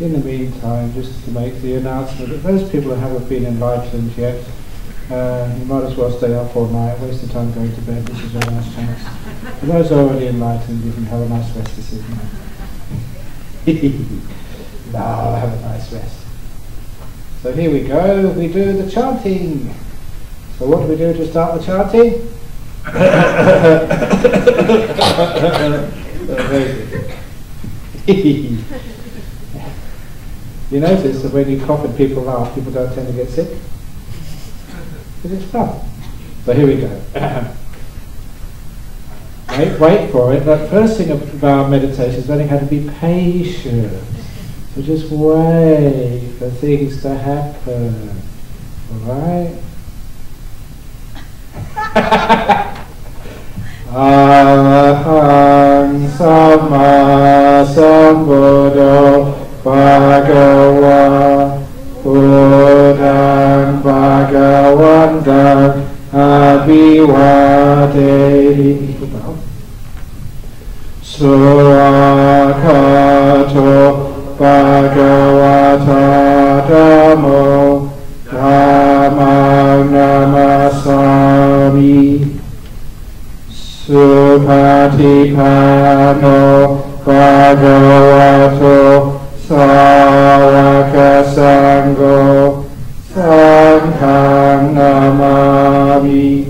in the meantime, just to make the announcement that those people who haven't been enlightened yet, uh, you might as well stay up all night, waste the time going to bed, this is your last chance. For those already enlightened, you can have a nice rest this evening. now have a nice rest. So here we go, we do the chanting. So what do we do to start the chanting? you notice that when you cough and people laugh, people don't tend to get sick? It's fun. So here we go. wait, wait for it. The first thing about meditation is learning how to be patient. So just wait for things to happen. Alright? Arahang Sama ปะกวะพุทังปะกวันตังอาภิวะเทสุอาคขโตปะกวะทาธรรมธรรมนามาสามิสุภาธิภาโนปะกวะโต Sāvaka Sangho Sanghang Namami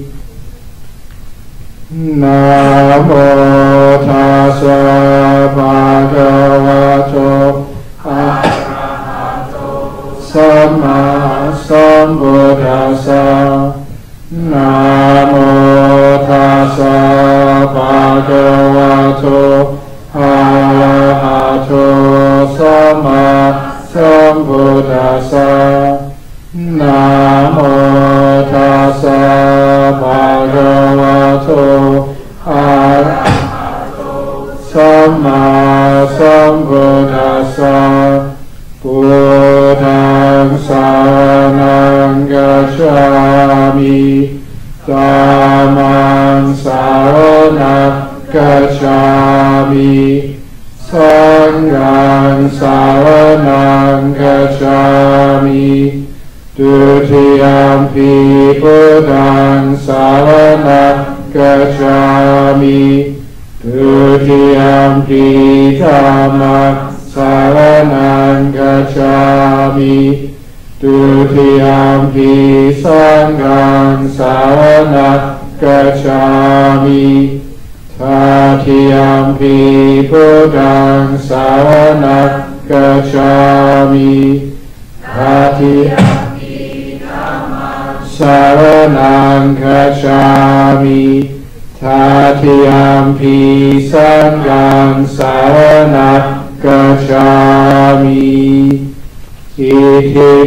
Namo Tassa Bhagavato Arahato Samma Sambuddhassa Namo Tassa Bhagavato Arahato Samma Sambuddhassa Namo Tassa Bhagavato Arahato. Samma Sambuddhassa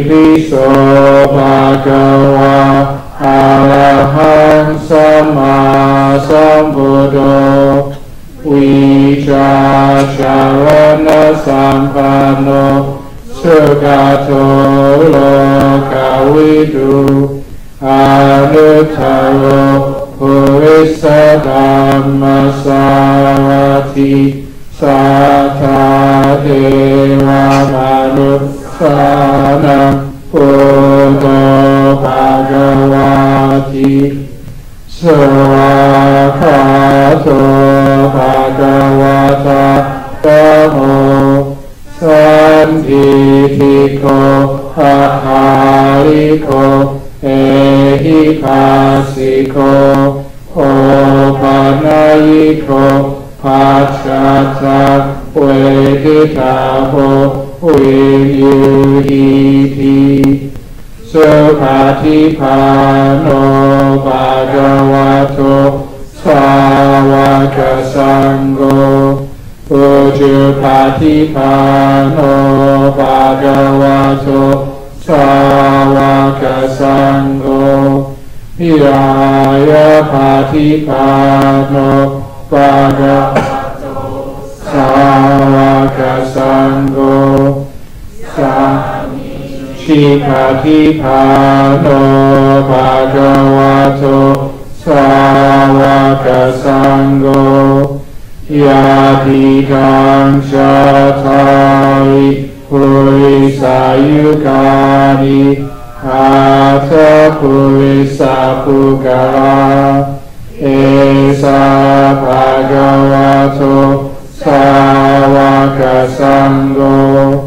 Cristo. สายุกานิอาทะปุริสาปุกาลาเอสาภะกวะโตสาวกสังโฆอาหุเนโยอาหุเนโยตาคิเนโยอัญเชลิคารณิโยอนุตารังปุญญาเกตังโ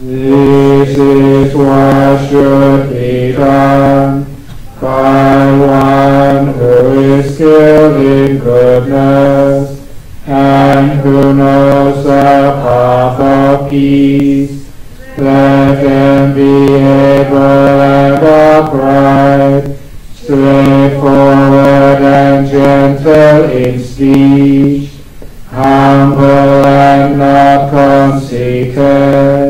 This is what should be done by one who is skilled in goodness and who knows the path of peace. Let them be able and upright, straightforward and gentle in speech, humble and not conceited,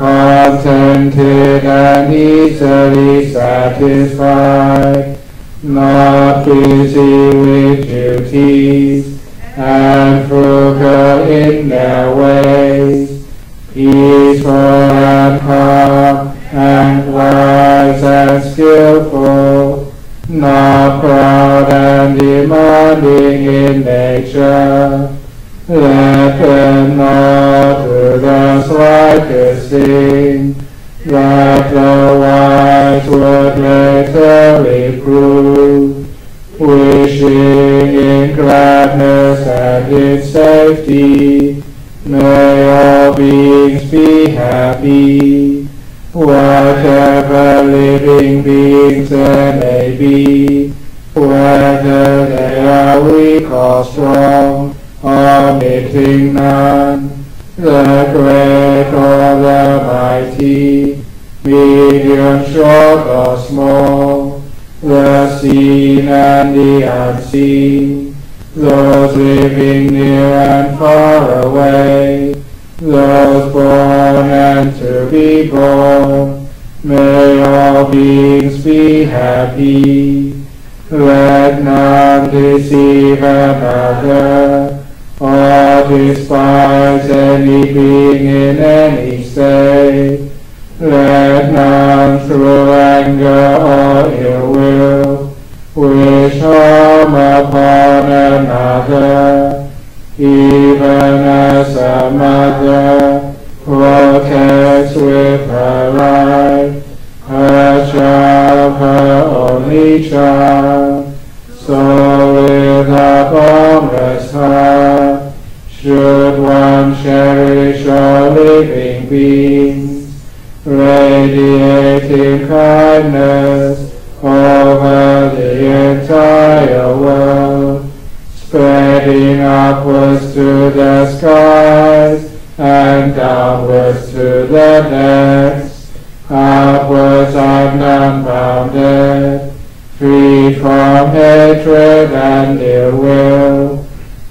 contented and easily satisfied, not busy with duties, and frugal in their ways, peaceful and calm, and wise and skillful, not proud and demanding in nature. Let them not do the slightest thing that the wise would later reprove, wishing in gladness and in safety, may all beings be happy. Whatever living beings there may be, whether they are weak or strong, omitting none, the great or the mighty, medium, short or small, the seen and the unseen, those living near and far away, those born and to be born, may all beings be happy. Let none deceive another, or despise any being in any state. Let none through anger or ill will wish harm upon another, even as a mother protects with her life her child, her only child. So with a boundless heart should one cherish all living beings, radiating kindness over the entire world, spreading upwards to the skies and downwards to the depths, upwards and unbounded, free from hatred and ill will,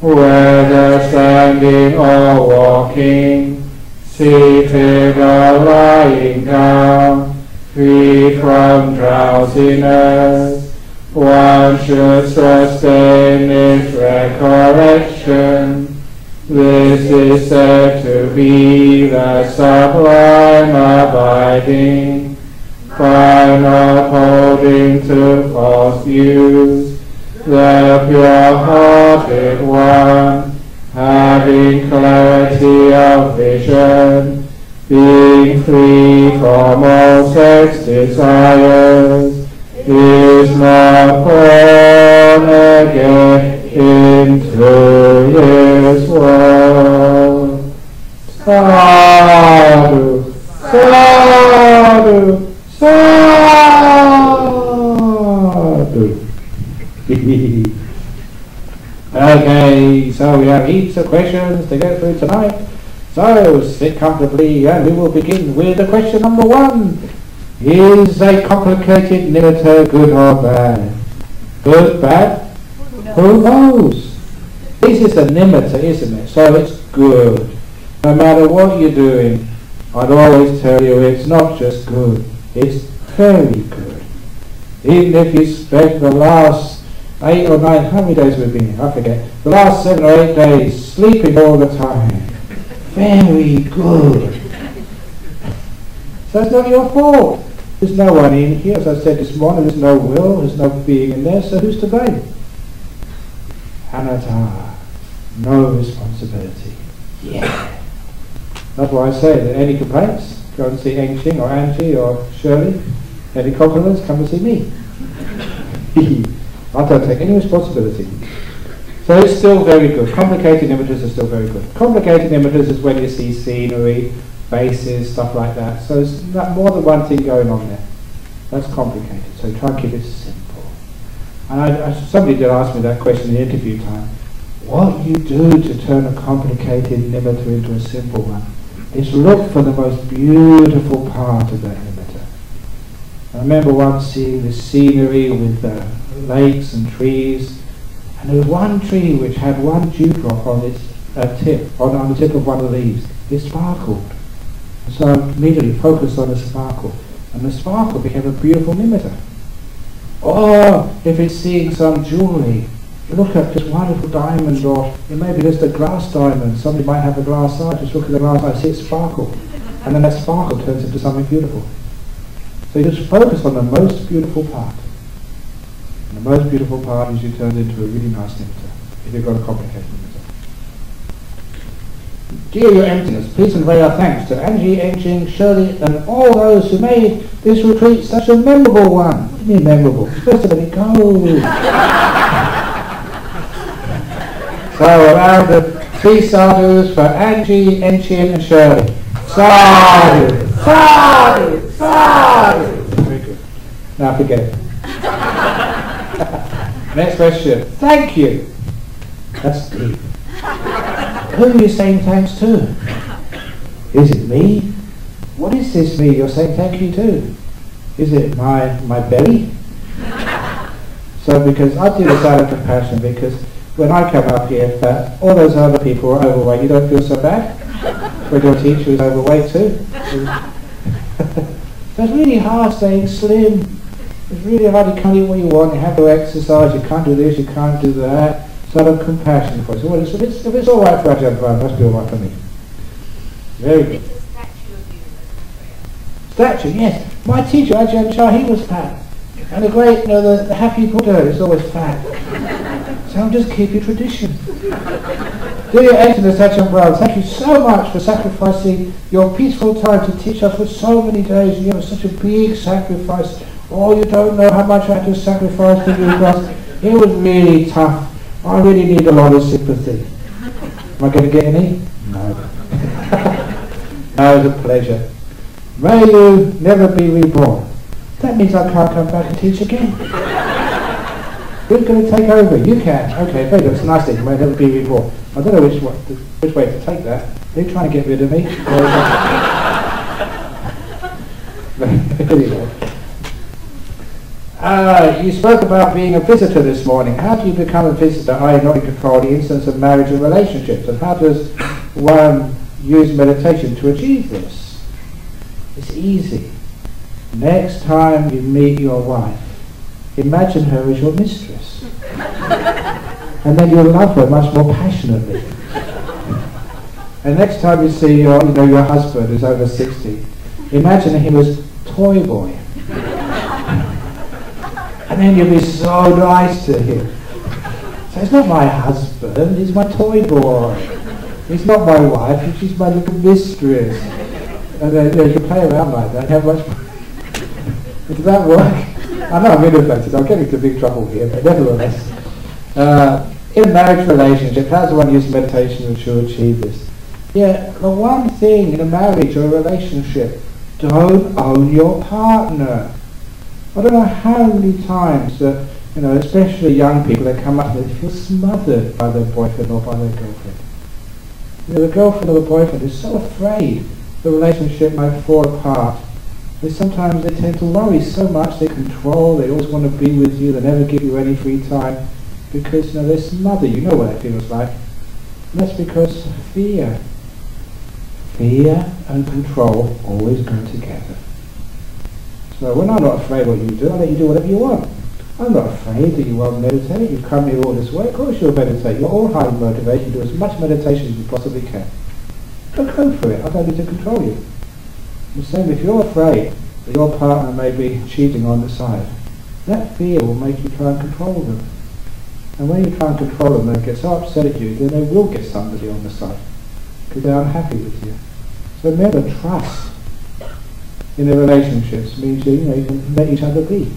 whether standing or walking, seated or lying down, free from drowsiness. One should sustain its recollection. This is said to be the sublime abiding, not holding to false views, the pure-hearted one, having clarity of vision, being free from all sex desires, is not born again into this world. Sadhu, sadhu, sadhu. okay, so we have heaps of questions to get through tonight. So sit comfortably and we will begin with the question number one. Is a complicated nimitta good or bad? Good, bad? Who knows? This is a nimitta, isn't it? So it's good. No matter what you're doing, I'd always tell you it's not just good, it's very good. Even if you spent the last eight or nine, how many days we've we been here? I forget. The last seven or eight days sleeping all the time. Very good. So it's not your fault. There's no one in here, as I said this morning, there's no will, there's no being in there, so who's to blame? Anatta. No responsibility. Yeah. That's why I say that any complaints, go and see Eng Ching or Angie or Shirley. Any compliments, come and see me. I don't take any responsibility. So it's still very good. Complicated images are still very good. Complicated images is when you see scenery, faces, stuff like that. So there's more than one thing going on there. That's complicated. So try and keep it simple. And I, I, somebody did ask me that question in the interview time. What you do to turn a complicated nimitta into a simple one is look for the most beautiful part of that nimitta. I remember once seeing the scenery with the lakes and trees, and there was one tree which had one dewdrop on its uh, tip, on, on the tip of one of the leaves. It sparkled. So I immediately focused on the sparkle. And the sparkle became a beautiful nimitta. Or if it's seeing some jewelry, look at this wonderful diamond or it may be just a glass diamond. Somebody might have a glass eye, just look at the glass eye, see it sparkle. And then that sparkle turns into something beautiful. So you just focus on the most beautiful part. And the most beautiful part usually turns into a really nice nimitta, if you've got a complicated Dear your emptiness, please convey our thanks to Angie, Engine, Shirley, and all those who made this retreat such a memorable one. What do you mean memorable? It's supposed to it go. so around the three sadhus for Angie, Enchin, and Shirley. Sadhu, sadhu, sadhu. Very good. Now forget it. Next question. Thank you. That's deep. Who are you saying thanks to? Is it me? What is this me you're saying thank you to? Is it my, my belly? so because I do this out of compassion because when I come up here all those other people are overweight, you don't feel so bad? When your teacher is overweight too? so it's really hard staying slim. It's really hard, you can't eat what you want, you have to exercise, you can't do this, you can't do that sort of compassion for it. So well, if, it's, if it's all right for Ajahn Brahm, must be all right for me. Very good. Statue, yes. My teacher, Ajahn Chah, he was fat. And the great, you know, the, the happy Buddha is always fat. So I'm just keep your tradition. Dear Exodus Ajahn Brahm, thank you so much for sacrificing your peaceful time to teach us for so many days. You have such a big sacrifice. Oh, you don't know how much I had to sacrifice for you guys. It was really tough. I really need a lot of sympathy. Am I going to get any? No. no, it's a pleasure. May you never be reborn. That means I can't come back and teach again. Who's going to take over? You can. Okay, very good. It's nice that you may never be reborn. I don't know which, way, which way to take that. They're trying to get rid of me? anyway. Uh, you spoke about being a visitor this morning. How do you become a visitor? You not in control of the instance of marriage and relationships? And how does one use meditation to achieve this? It's easy. Next time you meet your wife, imagine her as your mistress. and then you'll love her much more passionately. and next time you see your, you know, your husband who's over 60, imagine him as toy boy and then you'll be so nice to him. So it's not my husband, he's my toy boy. He's not my wife, she's my little mistress. And then you, you play around like that, have much Does that work? I know I'm innovative, I'm getting into big trouble here, but nevertheless. Uh, in a marriage relationship, how does one use meditation to achieve this? Yeah, the one thing in a marriage or a relationship, don't own your partner. I don't know how many times that, you know, especially young people, they come up and they feel smothered by their boyfriend or by their girlfriend. You know, the girlfriend or the boyfriend is so afraid the relationship might fall apart. They sometimes they tend to worry so much, they control, they always want to be with you, they never give you any free time because you know they smother you. know what that feels like. And that's because fear. fear and control always go together. So I'm not afraid what you do, I let you do whatever you want. I'm not afraid that you won't meditate. You've come here all this way. Of course you'll meditate. You're all highly motivated. Do as much meditation as you possibly can. But go for it. I don't need to control you. The same if you're afraid that your partner may be cheating on the side, that fear will make you try and control them. And when you try and control them, they get so upset at you, then they will get somebody on the side because they're unhappy with you. So remember, trust in the relationships means you, you know you can let each other be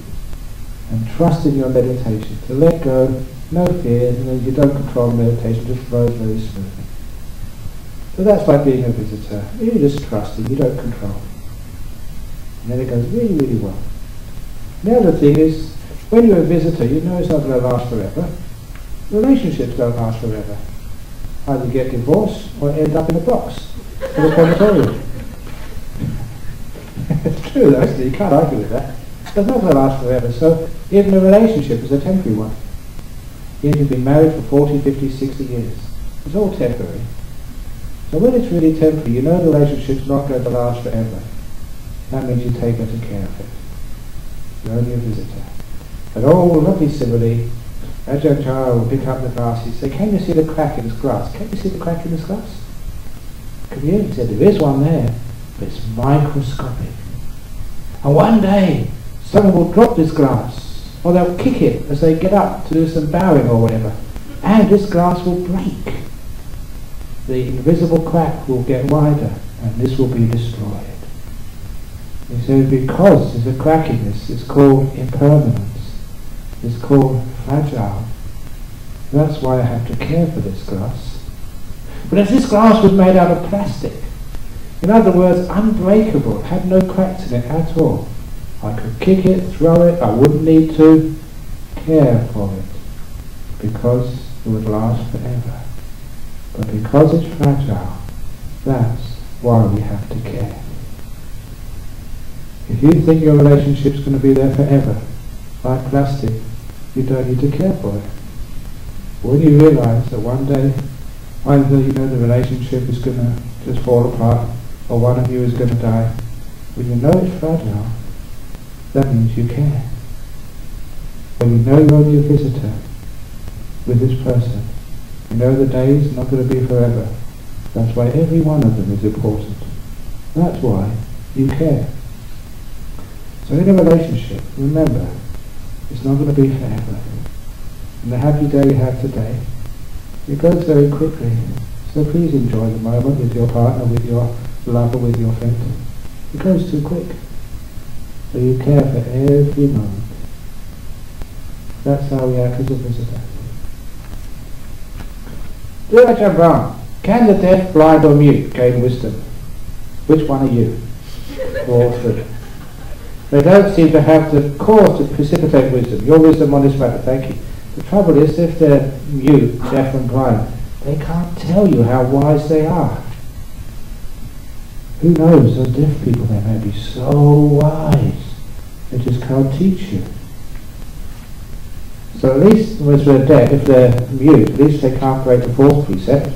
and trust in your meditation. To let go, no fear, you know, you don't control meditation, just flows very smoothly. So that's like being a visitor. You just trust it, you don't control. And then it goes really, really well. The other thing is, when you're a visitor, you know it's not going to last forever. Relationships don't last forever. Either get divorced or end up in a box in a crematorium. It's true though, you can't argue with that. It's not going to last forever. So even a relationship is a temporary one. Yet you've been married for 40, 50, 60 years. It's all temporary. So when it's really temporary, you know the relationship's not going to last forever. That means you take better care of it. You're only a visitor. But oh, lovely simile. Ajahn Chah will pick up the glass. He say, can you see the crack in this glass? Can you see the crack in this glass? Come here. He said, there is one there, but it's microscopic. And one day, someone will drop this glass, or they'll kick it as they get up to do some bowing or whatever, and this glass will break. The invisible crack will get wider, and this will be destroyed. He because there's a crack in this, it's called impermanence. It's called fragile. That's why I have to care for this glass. But if this glass was made out of plastic, in other words, unbreakable, had no cracks in it at all, I could kick it, throw it, I wouldn't need to care for it because it would last forever. But because it's fragile, that's why we have to care. If you think your relationship's going to be there forever, like plastic, you don't need to care for it. When you realize that one day, either you know the relationship is going to just fall apart, or one of you is going to die, when you know it's fragile, that means you care. When you know you're only a visitor with this person, you know the day is not going to be forever. That's why every one of them is important. That's why you care. So in a relationship, remember, it's not going to be forever. And the happy day you have today, it goes very quickly. So please enjoy the moment with your partner, with your lover, with your friend. It goes too quick. So you care for every moment. That's how we act as a visitor. Ajahn Brahm, can the deaf, blind or mute gain wisdom? Which one are you? All three. They don't seem to have the cause to precipitate wisdom. Your wisdom on this matter, thank you. The trouble is, if they're mute, deaf and blind, they can't tell you how wise they are. Who knows, those deaf people, they may be so wise. They just can't teach you. So at least if they're deaf, if they're mute, at least they can't break the fourth precept.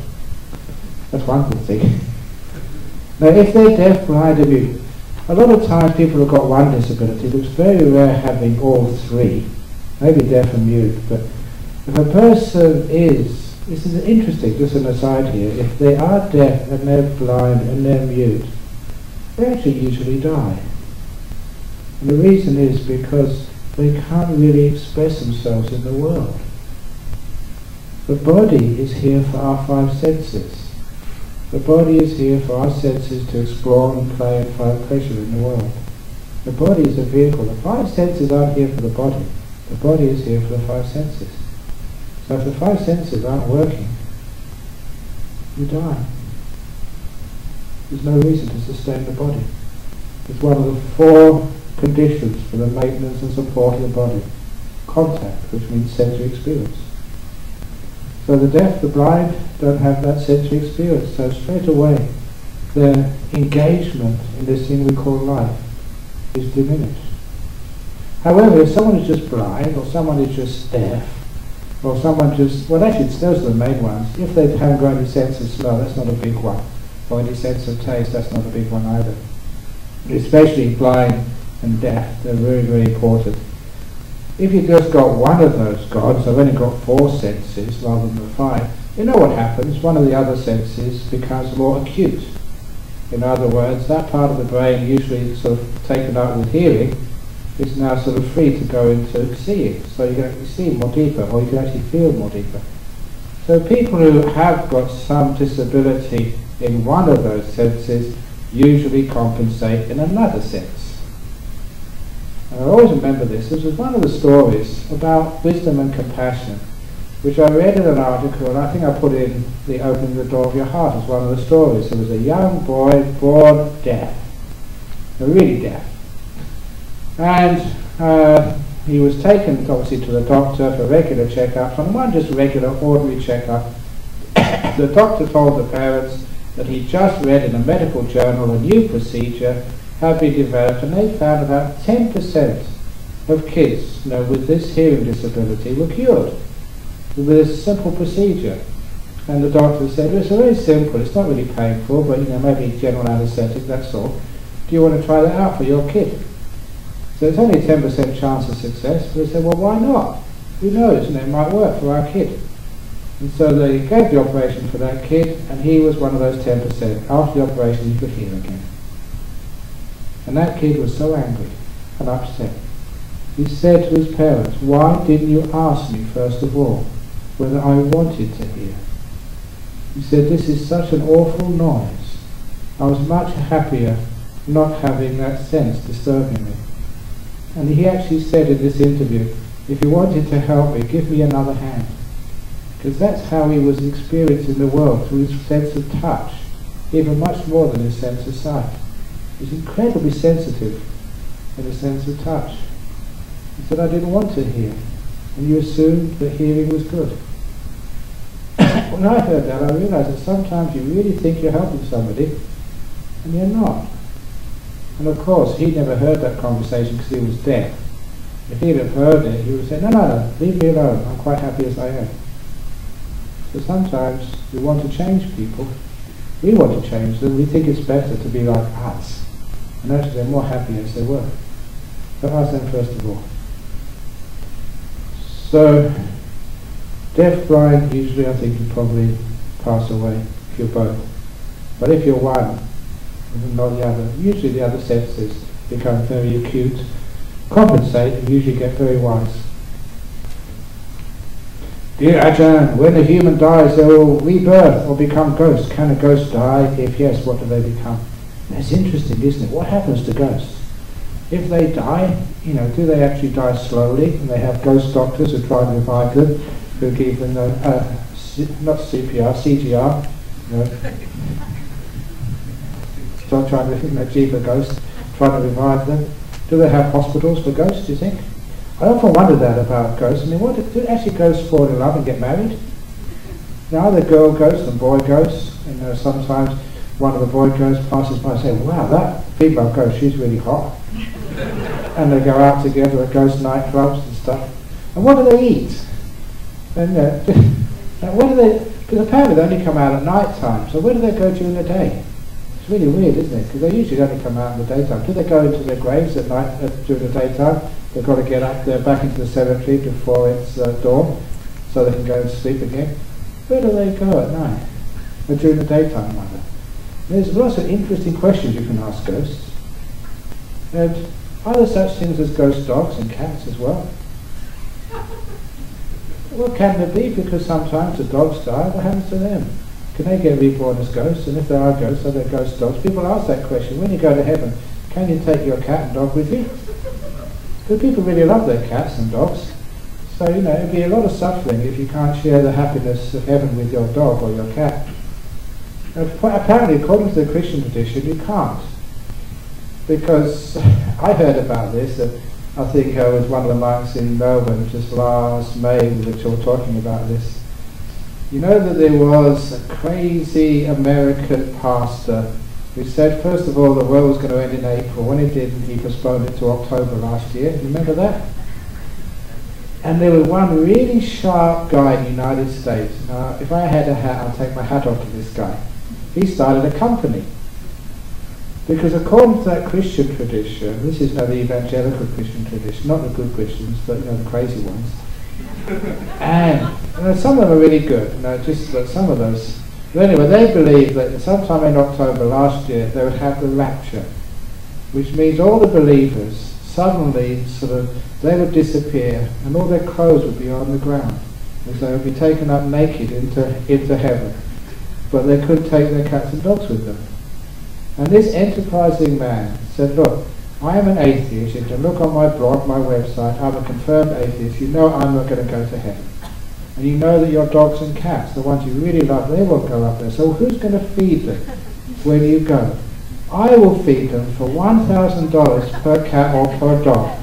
That's one good thing. Now if they're deaf, blind and mute, a lot of times people have got one disability, but it's very rare having all three. Maybe deaf and mute, but if a person is, this is interesting, just an aside here, if they are deaf and they're blind and they're mute, they actually usually die. And the reason is because they can't really express themselves in the world. The body is here for our five senses. The body is here for our senses to explore and play and find pleasure in the world. The body is a vehicle. The five senses aren't here for the body. The body is here for the five senses. So if the five senses aren't working, you die. There's no reason to sustain the body. It's one of the four conditions for the maintenance and support of the body. Contact, which means sensory experience. So the deaf, the blind, don't have that sensory experience. So straight away, their engagement in this thing we call life is diminished. However, if someone is just blind, or someone is just deaf, or someone just, well actually those are the main ones. If they haven't got any sense of smell, that's not a big one. Any sense of taste, that's not a big one either. Especially blind and deaf, they're very, very important. If you've just got one of those gods, I've only got four senses rather than the five, you know what happens? One of the other senses becomes more acute. In other words, that part of the brain usually sort of taken up with hearing is now sort of free to go into seeing. So you can actually see more deeper, or you can actually feel more deeper. So people who have got some disability in one of those senses usually compensate in another sense. And I always remember this. This was one of the stories about wisdom and compassion, which I read in an article, and I think I put in the opening the door of your heart as one of the stories. There was a young boy born deaf, really deaf, and uh, he was taken obviously to the doctor for regular checkups, and one just regular ordinary checkup. the doctor told the parents that he just read in a medical journal a new procedure had been developed and they found about 10% of kids you know, with this hearing disability were cured with this simple procedure. And the doctor said, well, it's very simple, it's not really painful, but you know, maybe general anaesthetic, that's all. Do you want to try that out for your kid? So it's only a 10% chance of success, but they said, well, why not? Who knows, and it might work for our kid. And so they gave the operation for that kid, and he was one of those 10%. After the operation, he could hear again. And that kid was so angry and upset. He said to his parents, why didn't you ask me, first of all, whether I wanted to hear? He said, this is such an awful noise. I was much happier not having that sense disturbing me. And he actually said in this interview, if you wanted to help me, give me another hand. Because that's how he was experiencing the world, through his sense of touch, even much more than his sense of sight. He's incredibly sensitive in the sense of touch. He said, I didn't want to hear. And you assumed that hearing was good. when I heard that, I realized that sometimes you really think you're helping somebody, and you're not. And of course, he never heard that conversation because he was deaf. If he'd have heard it, he would say, no, no, no, leave me alone. I'm quite happy as I am. So sometimes we want to change people. We want to change them. We think it's better to be like us. And actually they're more happy as they were. So ask them first of all. So, deaf, blind, usually I think you probably pass away if you're both. But if you're one, not the other. Usually the other senses become very acute, compensate, and usually get very wise. Dear Ajahn, when a human dies, they will rebirth or become ghosts. Can a ghost die? If yes, what do they become? That's interesting, isn't it? What happens to ghosts? If they die, you know, do they actually die slowly? And they have ghost doctors who try to revive them, who give them, uh, uh, not CPR, CGR, you know, Start trying to achieve a ghost, trying to revive them. Do they have hospitals for ghosts, do you think? I often wonder that about ghosts. I mean, what do actually ghosts fall in love and get married? Now the girl ghosts and boy ghosts, and uh, sometimes one of the boy ghosts passes by and wow, that female ghost, she's really hot. and they go out together at ghost nightclubs and stuff. And what do they eat? And uh, where do they, because apparently they only come out at night time, so where do they go during the day? It's really weird, isn't it? Because they usually only come out in the daytime. Do they go into their graves at night uh, during the daytime? They've got to get up there back into the cemetery before it's uh, dawn, so they can go and sleep again. Where do they go at night? Or during the daytime, rather? There's lots of interesting questions you can ask ghosts. And are there such things as ghost dogs and cats as well? What can there be? Because sometimes the dogs die, what happens to them? Can they get reborn as ghosts? And if there are ghosts, are there ghost dogs? People ask that question. When you go to heaven, can you take your cat and dog with you? Because people really love their cats and dogs. So, you know, it'd be a lot of suffering if you can't share the happiness of heaven with your dog or your cat. Apparently, according to the Christian tradition, you can't. Because I heard about this, that I think I was one of the monks in Melbourne just last May, which were talking about this. You know that there was a crazy American pastor who said, first of all, the world was going to end in April. When it didn't, he postponed it to October last year. Remember that? And there was one really sharp guy in the United States. Now, if I had a hat, I'd take my hat off to this guy. he started a company. Because according to that Christian tradition, this is now the evangelical Christian tradition, not the good Christians, but you know the crazy ones. and you know, some of them are really good. You know, just some of those. But anyway, they believed that sometime in October last year they would have the rapture, which means all the believers suddenly sort of they would disappear and all their clothes would be on the ground as they would be taken up naked into into heaven. But they couldn't take their cats and dogs with them. And this enterprising man said, look, I am an atheist. You can look on my blog, my website. I'm a confirmed atheist. You know I'm not going to go to heaven. And you know that your dogs and cats, the ones you really love, they won't go up there. So who's going to feed them when you go? I will feed them for $1,000 per cat or per dog.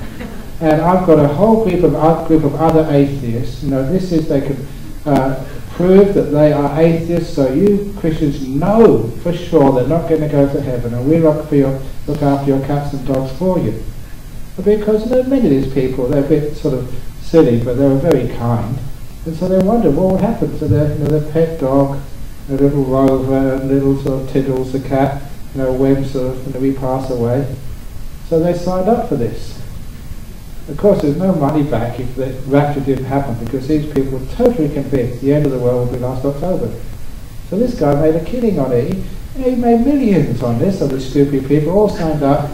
And I've got a whole group of, group of other atheists. You know, this is, they can uh, prove that they are atheists, so you Christians know for sure they're not going to go to heaven, and we look, for your, look after your cats and dogs for you. Because you know, many of these people, they're a bit sort of silly, but they were very kind, and so they wonder what would happen to their, you know, their pet dog, their little rover, and little sort of Tiddles the cat, you know, when sort of, when we pass away. So they signed up for this. Of course, there's no money back if the rapture didn't happen because these people were totally convinced the end of the world would be last October. So this guy made a killing on it. He, he made millions on this, so the stupid people all signed up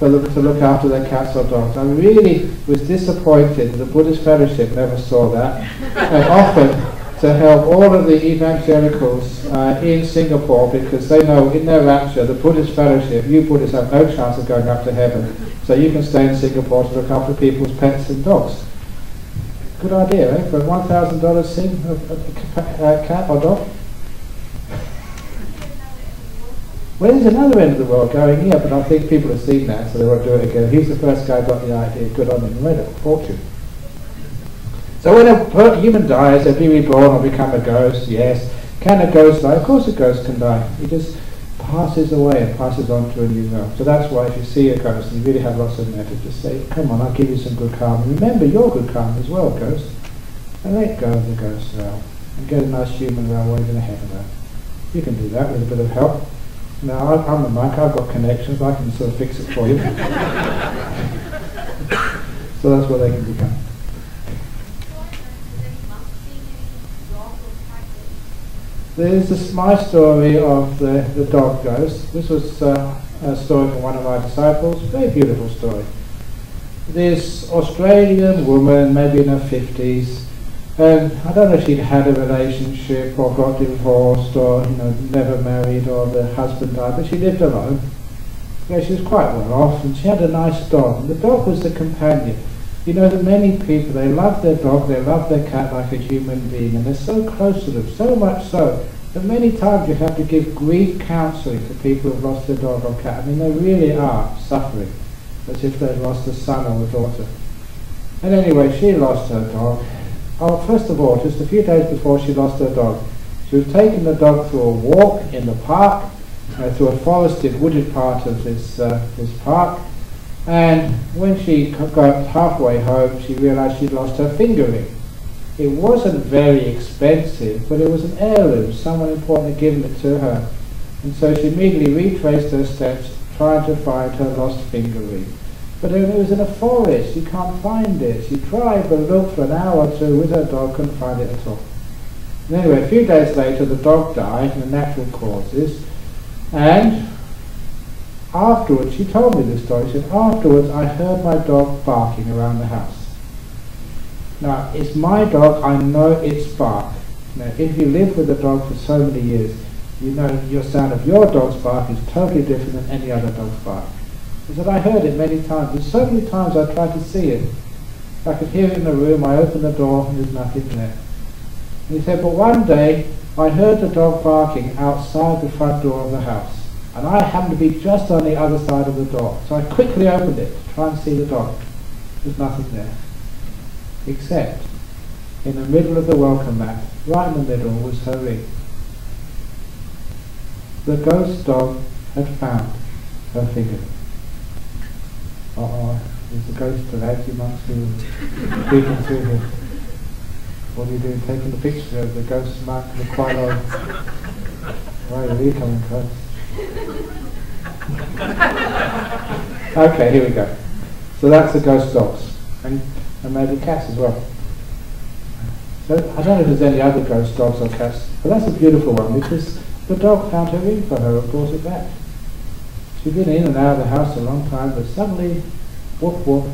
for the, to look after their cats or dogs. I really was disappointed the Buddhist Fellowship never saw that and offered to help all of the evangelicals uh, in Singapore because they know in their rapture, the Buddhist fellowship, you Buddhists have no chance of going up to heaven. So you can stay in Singapore to look after people's pets and dogs. Good idea, eh? For $1,000 sing a, a, a, cat or dog? Well, there's another end of the world going here, but I think people have seen that, so they won't do it again. He's the first guy who got the idea. Good on him. Made a fortune. So when a human dies, they'll be reborn or become a ghost, yes. Can a ghost die? Of course a ghost can die. He just passes away and passes on to a new realm. So that's why if you see a ghost you really have lots of method, just say, come on, I'll give you some good karma. Remember your good karma as well, ghost. And let go of the ghost realm and get a nice human realm you're going to heaven there. You can do that with a bit of help. Now, I'm a monk, I've got connections, I can sort of fix it for you. so that's what they can become. There's this, my story of the, the dog ghost. This was uh, a story from one of my disciples. Very beautiful story. This Australian woman, maybe in her 50s, and I don't know if she'd had a relationship or got divorced or you know never married or the husband died, but she lived alone. Yeah, she was quite well off, and she had a nice dog. And the dog was the companion. You know that many people, they love their dog, they love their cat like a human being, and they're so close to them, so much so, that many times you have to give grief counselling to people who've lost their dog or cat. I mean, they really are suffering, as if they'd lost a son or a daughter. And anyway, she lost her dog. Oh, first of all, just a few days before she lost her dog, she was taking the dog through a walk in the park, uh, through a forested, wooded part of this, uh, this park, and when she got halfway home, she realized she'd lost her finger ring. It wasn't very expensive, but it was an heirloom. Someone important had given it to her. And so she immediately retraced her steps, trying to find her lost finger ring. But it was in a forest. You can't find it. She tried, but looked for an hour or two with her dog, couldn't find it at all. And anyway, a few days later, the dog died from natural causes. And Afterwards, she told me this story. She said, afterwards I heard my dog barking around the house. Now, it's my dog, I know its bark. Now, if you live with a dog for so many years, you know your sound of your dog's bark is totally different than any other dog's bark. He said, I heard it many times, There's so many times I tried to see it. I could hear it in the room, I opened the door, and there's nothing there. And he said, but one day, I heard the dog barking outside the front door of the house and I happened to be just on the other side of the door. So I quickly opened it to try and see the dog. There's nothing there. Except in the middle of the welcome mat, right in the middle, was her ring. The ghost dog had found her finger. Uh-oh, there's a ghost of Aggie monks who speaking to him. What are you doing taking the picture of the ghost quite old Why are you coming close? okay, here we go. So that's the ghost dogs. And, and maybe cats as well. So I don't know if there's any other ghost dogs or cats, but that's a beautiful one because the dog found her ring for her and brought it back. She'd been in and out of the house a long time, but suddenly, whoop whoop,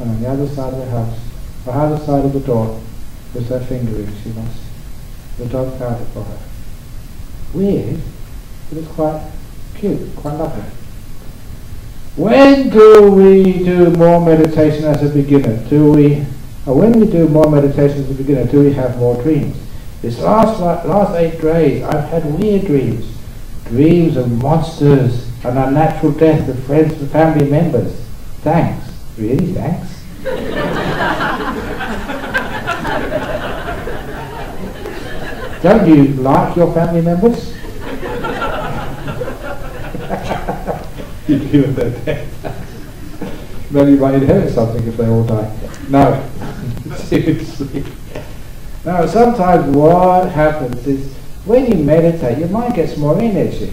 and on the other side of the house, behind the side of the door, was her fingering she lost. The dog found it for her. Weird, but it's quite cute, quite lovely. When do we do more meditation as a beginner? Do we, or when we do more meditation as a beginner, do we have more dreams? This last last eight days, I've had weird dreams, dreams of monsters and unnatural death of friends and family members. Thanks, really, thanks. Don't you like your family members? you do with their death. then you might inherit something if they all die. No, seriously. Now, sometimes what happens is when you meditate, your mind gets more energy.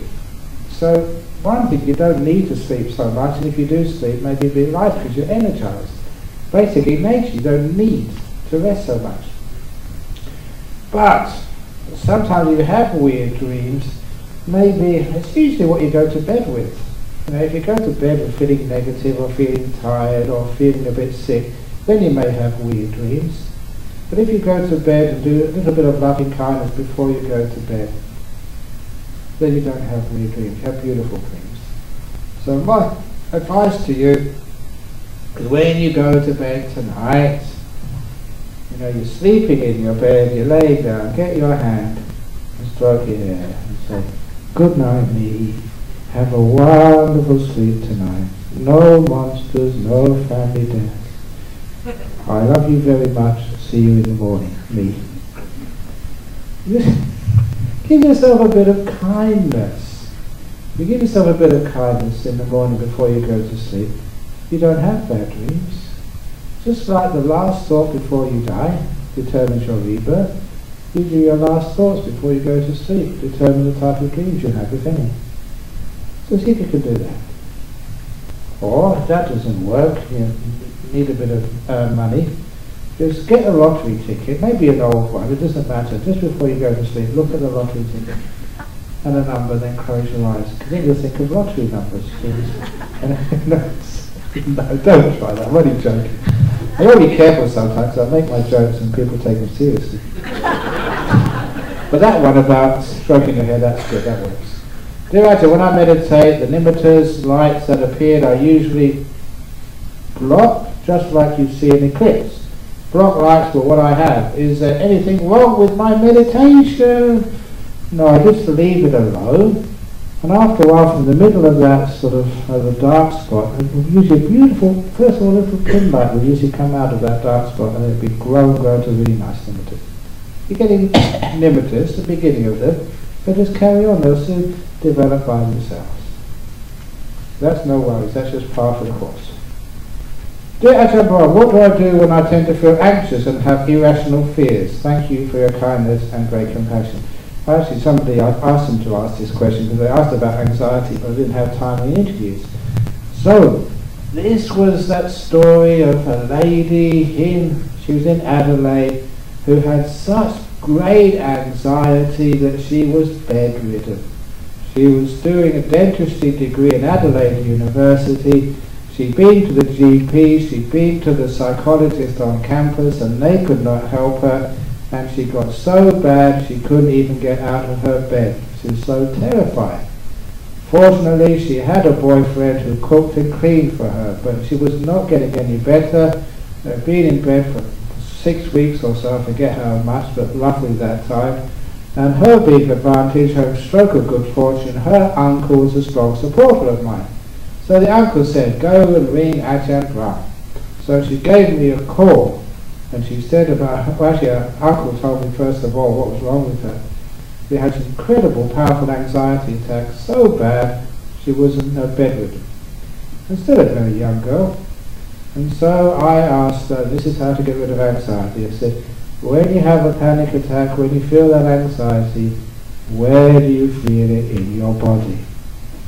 So, one thing, you don't need to sleep so much, and if you do sleep, maybe a bit light because you're energized. Basically, nature, you don't need to rest so much. But, sometimes you have weird dreams, maybe it's usually what you go to bed with. You know, if you go to bed with feeling negative or feeling tired or feeling a bit sick, then you may have weird dreams. But if you go to bed and do a little bit of loving kindness before you go to bed, then you don't have any dreams, have beautiful dreams. So my advice to you is when you go to bed tonight, you know, you're sleeping in your bed, you lay down, get your hand and stroke your hair and say, Good night, me. Have a wonderful sleep tonight. No monsters, no family deaths. I love you very much see you in the morning, me. give yourself a bit of kindness. You give yourself a bit of kindness in the morning before you go to sleep. You don't have bad dreams. Just like the last thought before you die determines your rebirth, you do your last thoughts before you go to sleep, determine the type of dreams you have, if any. So see if you can do that. Or if that doesn't work, you need a bit of uh, money, just get a lottery ticket, maybe an old one, it doesn't matter. Just before you go to sleep, look at the lottery ticket and a number, then close your eyes. Then you'll think of lottery numbers, no, don't try that. I'm only joking. I gotta be careful sometimes. I make my jokes and people take them seriously. but that one about stroking your hair, that's good. That works. Dear writer, when I meditate, the nimittas, lights that appear are usually blocked, just like you see an eclipse. Brock writes, well, what I have. Is there anything wrong with my meditation? No, I just leave it alone. And after a while, from the middle of that sort of uh, the dark spot, usually a beautiful, first of all, a little pin light will usually come out of that dark spot and it'll be grown, grown to a really nice nimittas. You're getting nimittas, the beginning of them, but just carry on, they'll soon develop by themselves. That's no worries, that's just part of the course. Dear Ajahn what do I do when I tend to feel anxious and have irrational fears? Thank you for your kindness and great compassion. Actually, somebody, I asked them to ask this question because they asked about anxiety, but I didn't have time in the interviews. So, this was that story of a lady in, she was in Adelaide, who had such great anxiety that she was bedridden. She was doing a dentistry degree in Adelaide University She'd been to the GP, she'd been to the psychologist on campus, and they could not help her, and she got so bad she couldn't even get out of her bed. She was so terrified. Fortunately, she had a boyfriend who cooked and cleaned for her, but she was not getting any better. Had been in bed for six weeks or so, I forget how much, but roughly that time. And her big advantage, her stroke of good fortune, her uncle was a strong supporter of mine. So the uncle said, go and ring Ajahn Brahm. So she gave me a call and she said about, well actually her uncle told me first of all what was wrong with her. She had incredible powerful anxiety attack, so bad she was in her bedridden. And still a very young girl. And so I asked her, this is how to get rid of anxiety. I said, when you have a panic attack, when you feel that anxiety, where do you feel it in your body?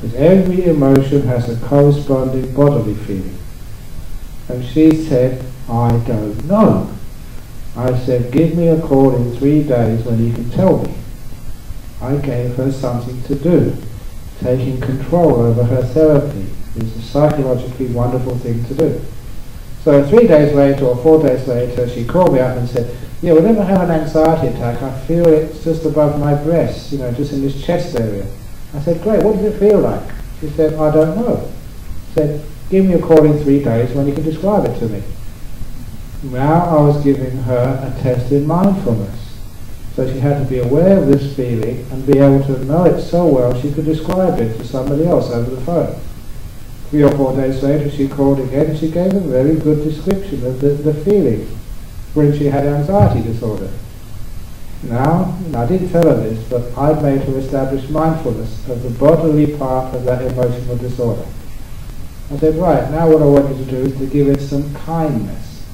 Because every emotion has a corresponding bodily feeling. And she said, I don't know. I said, give me a call in three days when you can tell me. I gave her something to do. Taking control over her therapy is a psychologically wonderful thing to do. So three days later or four days later, she called me up and said, yeah, whenever I have an anxiety attack, I feel it's just above my breast, you know, just in this chest area. I said, great, what does it feel like? She said, I don't know. I said, give me a call in three days when you can describe it to me. Now I was giving her a test in mindfulness. So she had to be aware of this feeling and be able to know it so well she could describe it to somebody else over the phone. Three or four days later she called again and she gave a very good description of the, the feeling when she had anxiety disorder. Now, I didn't tell her this, but I made her establish mindfulness of the bodily part of that emotional disorder. I said, right, now what I want you to do is to give it some kindness.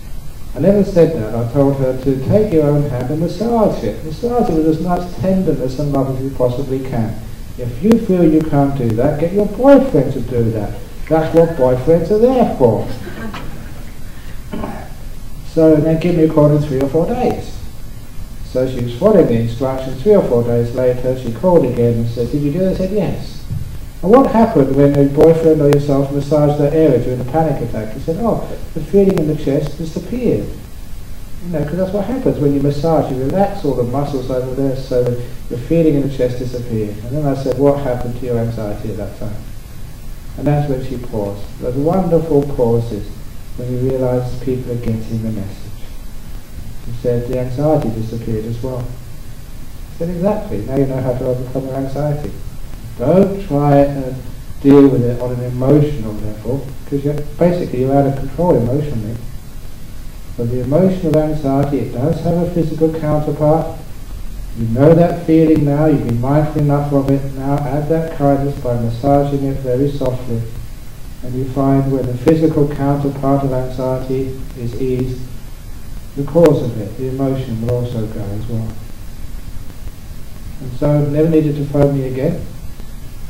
I never said that. I told her to take your own hand and massage it. Massage it with as much tenderness and love as you possibly can. If you feel you can't do that, get your boyfriend to do that. That's what boyfriends are there for. So then give me a call in three or four days. So she was following the instructions. Three or four days later, she called again and said, did you do it? I said, yes. And what happened when your boyfriend or yourself massaged that area during a panic attack? He said, oh, the feeling in the chest disappeared. You know, because that's what happens when you massage. You relax all the muscles over there so the feeling in the chest disappears. And then I said, what happened to your anxiety at that time? And that's when she paused. Those wonderful pauses when you realize people are getting the message. Said the anxiety disappeared as well. Said exactly, now you know how to overcome your anxiety. Don't try and deal with it on an emotional level, because you're, basically you're out of control emotionally. But the emotion of anxiety, it does have a physical counterpart. You know that feeling now, you've been mindful enough of it, now add that kindness by massaging it very softly and you find where the physical counterpart of anxiety is ease, the cause of it, the emotion, will also go as well. And so never needed to phone me again.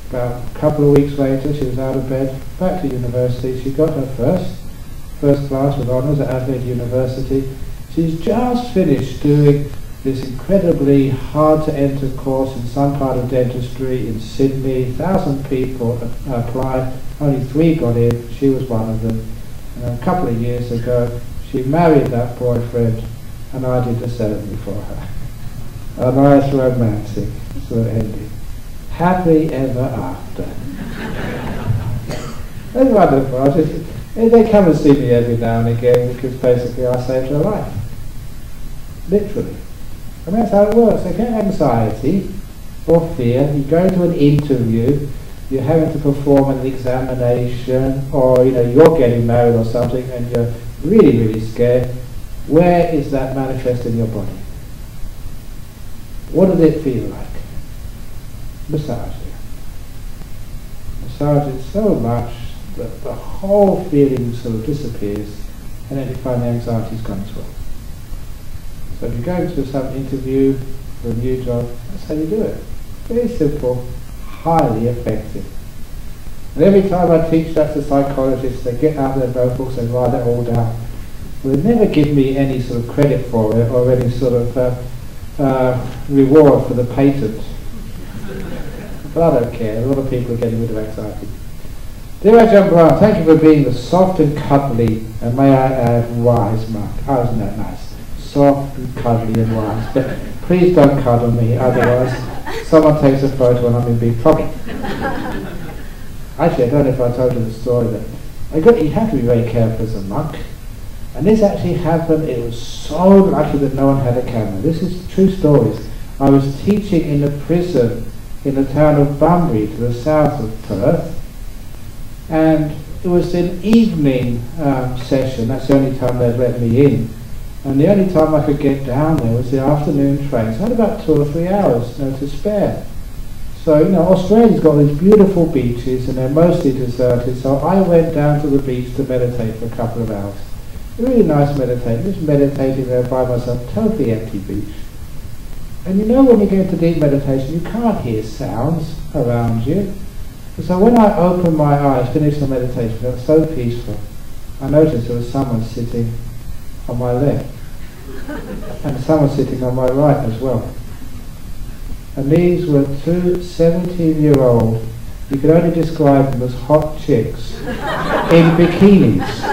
About a couple of weeks later, she was out of bed, back to university. She got her first, first class with honours at Adelaide University. She's just finished doing this incredibly hard to enter course in some part of dentistry in Sydney. Thousand people applied, only three got in. She was one of them. And a couple of years ago, she married that boyfriend, and I did the ceremony for her. A nice romantic sort of ending. Happy ever after. That's wonderful. I just, eh, they come and see me every now and again because basically I saved her life. Literally. And that's how it works. If you have anxiety or fear, you go to an interview, you're having to perform an examination, or you know you're getting married or something, and you're really, really scared. Where is that manifest in your body? What does it feel like? Massage it. Massage it so much that the whole feeling sort of disappears, and then you find the anxiety's gone as well. So if you go to some interview for a new job, that's how you do it. Very simple, highly effective. And every time I teach that to psychologists, they get out their notebooks and write it all down. Well, they never give me any sort of credit for it or any sort of uh, uh, reward for the patent. but I don't care. A lot of people are getting rid of anxiety. Dear Ajahn Brahm, thank you for being the soft and cuddly, and may I add, wise monk. Oh, isn't that nice? soft and cuddly and wise. But please don't cuddle me, otherwise someone takes a photo and I'm in big trouble. Actually, I don't know if I told you the story that I got, you have to be very careful as a monk. And this actually happened, it was so lucky that no one had a camera. This is true stories. I was teaching in a prison in the town of Bunbury to the south of Perth. And it was an evening um, session, that's the only time they'd let me in. And the only time I could get down there was the afternoon train. So I had about two or three hours know, to spare. So, you know, Australia's got these beautiful beaches and they're mostly deserted. So I went down to the beach to meditate for a couple of hours. Really nice meditation, just meditating there by myself, totally empty beach. And you know when you get into deep meditation, you can't hear sounds around you. So when I opened my eyes, finished the meditation, it was so peaceful. I noticed there was someone sitting on my left and someone sitting on my right as well. And these were two 17-year-old, you could only describe them as hot chicks in bikinis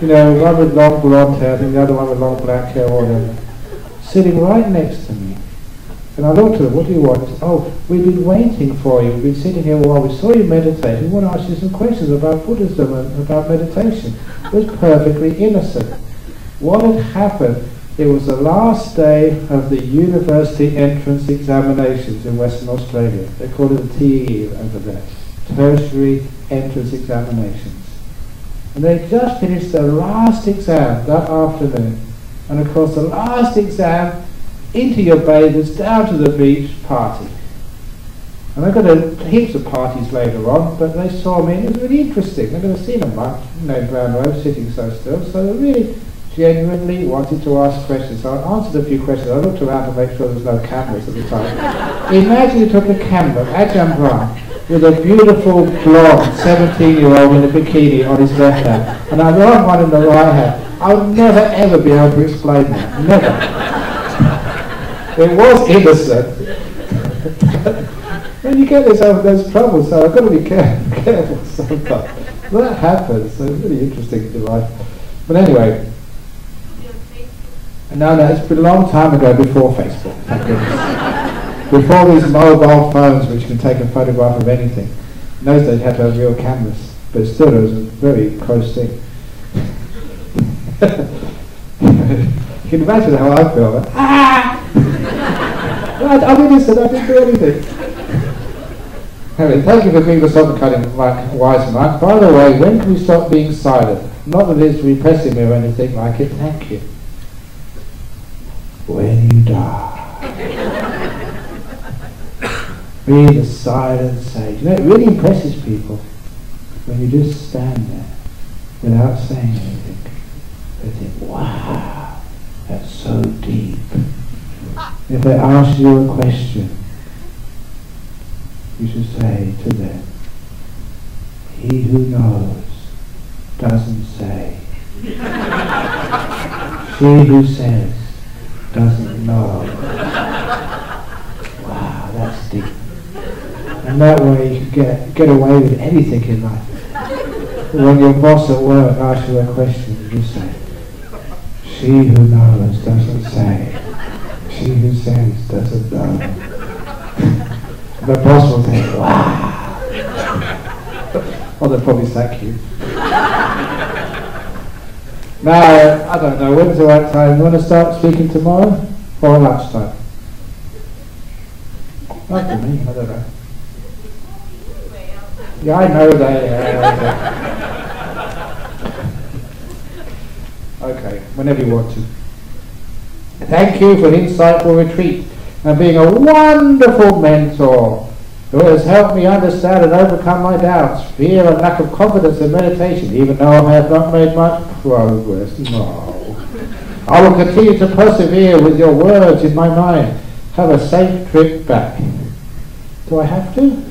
you know, one with long blonde hair, and the other one with long black hair or whatever, sitting right next to me. And I looked at them, what do you want? Said, oh, we've been waiting for you. We've been sitting here while we saw you meditate. We want to ask you some questions about Buddhism and about meditation. It was perfectly innocent. What had happened, it was the last day of the university entrance examinations in Western Australia. They call it the TE over there, tertiary entrance examinations. And they just finished their last exam that afternoon. And of course the last exam, into your bathers, down to the beach, party. And I got a, heaps of parties later on, but they saw me and it was really interesting. I've never seen them much, you know, Brown Road sitting so still. So they really genuinely wanted to ask questions. So I answered a few questions. I looked around to make sure there was no cameras at the time. Imagine you took a camera, Ajahn Brahm, with a beautiful blonde 17 year old in a bikini on his left hand and I got one in the right hand. I would never ever be able to explain that. Never. it was innocent. when you get yourself in those troubles, so I've got to be careful, careful sometimes. That happens, so it's really interesting in life. But anyway, no, no, it's been a long time ago before Facebook, thank goodness. Before these mobile phones which can take a photograph of anything, in those days you had to have real cameras, but still it was a very close thing. you can imagine how I feel. Ah! I, I didn't listen, I didn't do anything. Anyway, thank you for being the sort of cutting wise monk. By the way, when can we stop being silent? Not that it's repressing me or anything like it, thank you. When you die. Be the silent sage. You know, it really impresses people when you just stand there without saying anything. They think, wow, that's so deep. If they ask you a question, you should say to them, he who knows doesn't say. she who says doesn't know. Wow, that's deep. And that way you can get, get away with anything in life. When your boss at work asks you a question, you say, she who knows doesn't say. She who says doesn't know. the boss will think, wow. or they'll probably thank you. Now, I don't know, when's the right time? You want to start speaking tomorrow? Or lunchtime? Not for me, I don't know. Yeah, I know that. Uh, okay, whenever you want to. Thank you for an insightful retreat and being a wonderful mentor who has helped me understand and overcome my doubts, fear and lack of confidence in meditation, even though I have not made much progress. No. I will continue to persevere with your words in my mind. Have a safe trip back. Do I have to?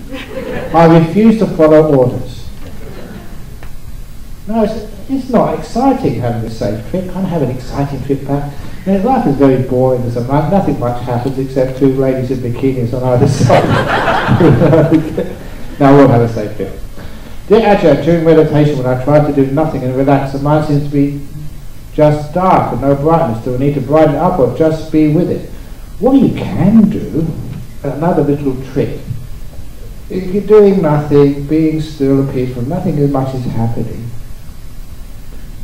I refuse to follow orders. No, it's, it's not exciting having a safe trip. I Can't have an exciting trip back. I life is very boring as a monk. Nothing much happens except two ladies in bikinis on either side. now we'll have a safe trip. Dear Ajahn, during meditation when I try to do nothing and relax, the mind seems to be just dark and no brightness. Do we need to brighten it up or just be with it? What you can do, another little trick, if you're doing nothing, being still and peaceful, nothing as much is happening,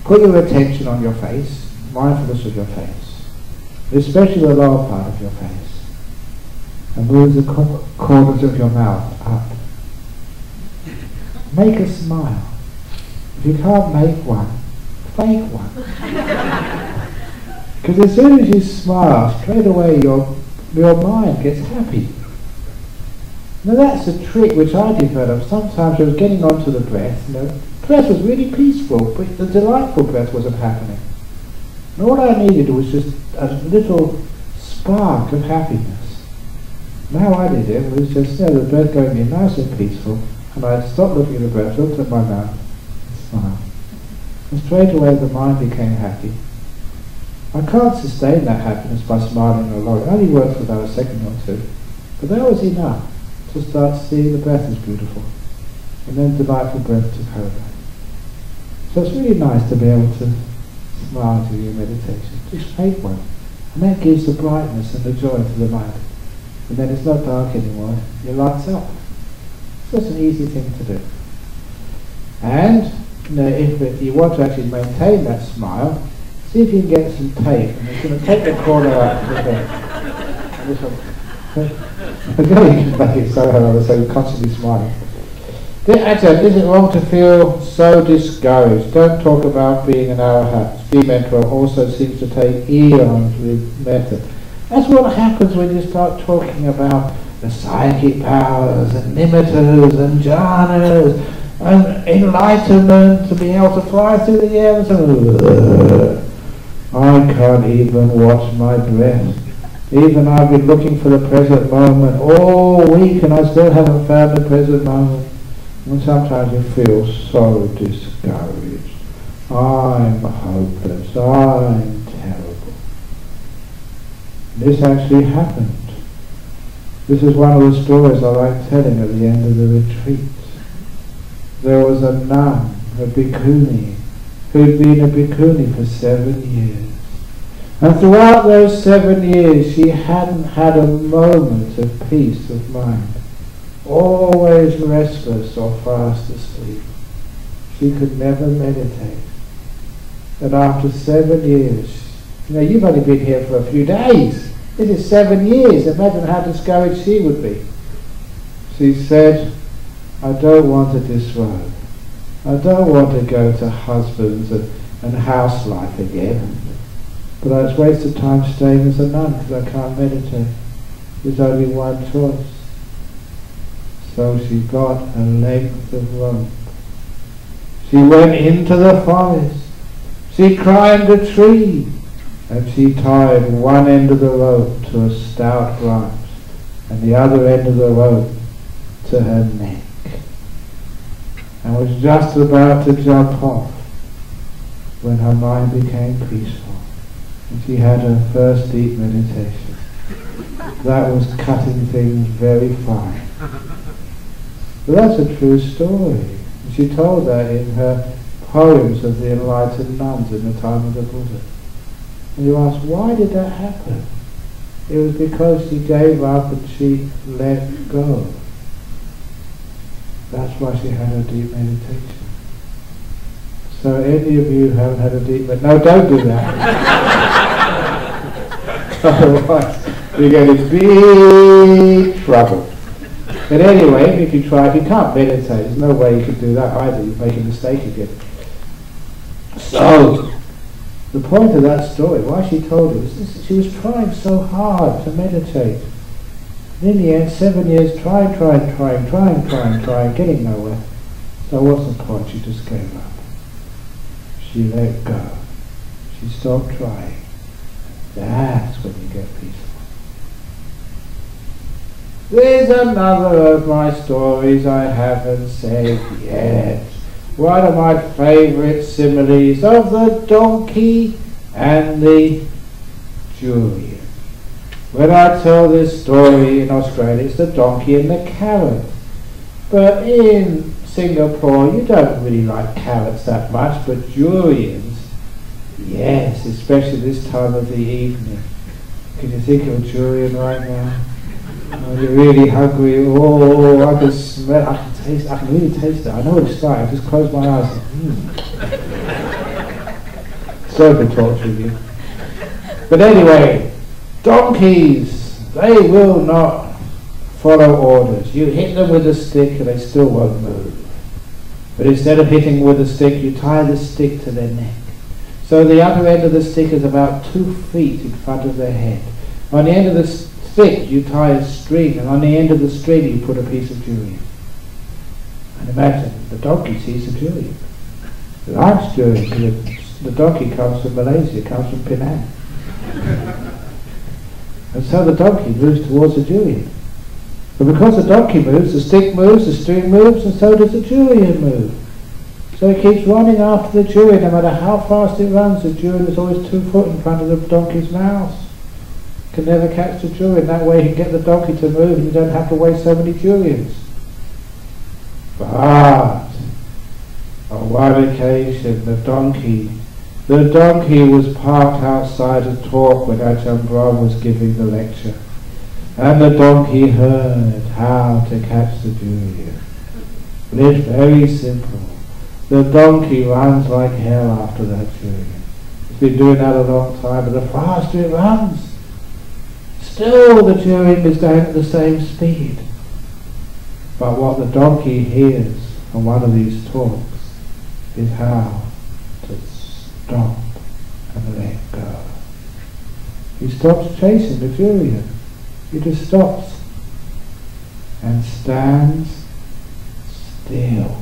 put your attention on your face, mindfulness of your face, especially the lower part of your face, and move the corners of your mouth up. Make a smile. If you can't make one, fake one. Because as soon as you smile, straight away your, your mind gets happy. Now that's a trick which I developed. Sometimes I was getting onto the breath, you know, breath was really peaceful, but the delightful breath wasn't happening. And all I needed was just a little spark of happiness. And how I did it was just, you know, the breath going in nice and peaceful, and I stopped looking at the breath, looked at my mouth, and smiled. And straight away the mind became happy. I can't sustain that happiness by smiling alone. It only works for about a second or two. But that was enough to start seeing the breath as beautiful. And then delightful breath took over. So it's really nice to be able to smile to your meditation. Just make one. And that gives the brightness and the joy to the mind. And then it's not dark anymore. It lights up. So it's an easy thing to do. And you know, if you want to actually maintain that smile, See if you can get some tape. And it's going to take the corner out of the one. Again, you can make it so hard, so constantly smiling. Is it wrong to feel so discouraged? Don't talk about being an arahat. Be mentor also seems to take eons with method. That's what happens when you start talking about the psychic powers and nimittas and jhanas and enlightenment to be able to fly through the air and so I can't even watch my breath. Even I've been looking for the present moment all week and I still haven't found the present moment. And sometimes you feel so discouraged. I'm hopeless. I'm terrible. This actually happened. This is one of the stories I like telling at the end of the retreat. There was a nun, a bhikkhuni, who'd been a bhikkhuni for seven years. And throughout those seven years, she hadn't had a moment of peace of mind. Always restless or fast asleep. She could never meditate. And after seven years, you know, you've only been here for a few days. This is seven years. Imagine how discouraged she would be. She said, I don't want to disrobe. I don't want to go to husbands and, and house life again. But I was wasted time staying as a nun because I can't meditate. There's only one choice. So she got a length of rope. She went into the forest. She climbed a tree. And she tied one end of the rope to a stout branch and the other end of the rope to her neck and was just about to jump off when her mind became peaceful and she had her first deep meditation. That was cutting things very fine. But that's a true story. She told that in her poems of the enlightened nuns in the time of the Buddha. And you ask, why did that happen? It was because she gave up and she let go. That's why she had a deep meditation. So any of you haven't had a deep meditation, no, don't do that. Otherwise, going to big trouble. But anyway, if you try, if you can't meditate, there's no way you can do that either. You make a mistake again. So, the point of that story, why she told it, was she was trying so hard to meditate. And in the end, seven years trying, trying, trying, trying, trying, trying, getting nowhere. So what's the point? She just gave up. She let go. She stopped trying. That's when you get peaceful. There's another of my stories I haven't said yet. One of my favourite similes of the donkey and the durian. When I tell this story in Australia, it's the donkey and the carrot. But in Singapore, you don't really like carrots that much, but durians, yes, especially this time of the evening. Can you think of a durian right now? Oh, you're really hungry. Oh, I can smell, I can taste, I can really taste it. I know it's like. I just close my eyes. Mm. Sorry for torturing you. But anyway, Donkeys, they will not follow orders. You hit them with a stick and they still won't move. But instead of hitting with a stick, you tie the stick to their neck. So the other end of the stick is about two feet in front of their head. On the end of the stick, you tie a string, and on the end of the string, you put a piece of durian. And imagine, the donkey sees the durian. The large durian, the the donkey comes from Malaysia, comes from Penang. and so the donkey moves towards the durian. But because the donkey moves, the stick moves, the string moves, and so does the durian move. So it keeps running after the durian, no matter how fast it runs, the durian is always two foot in front of the donkey's mouth. Can never catch the durian, that way he can get the donkey to move and you don't have to waste so many durians. But on one occasion the donkey the donkey was parked outside a talk when Ajahn Brahm was giving the lecture. And the donkey heard how to catch the durian. It's very simple. The donkey runs like hell after that durian. It's been doing that a long time, but the faster it runs, still the durian is going at the same speed. But what the donkey hears on one of these talks is how to stop and let go. He stops chasing the durian. He just stops and stands still.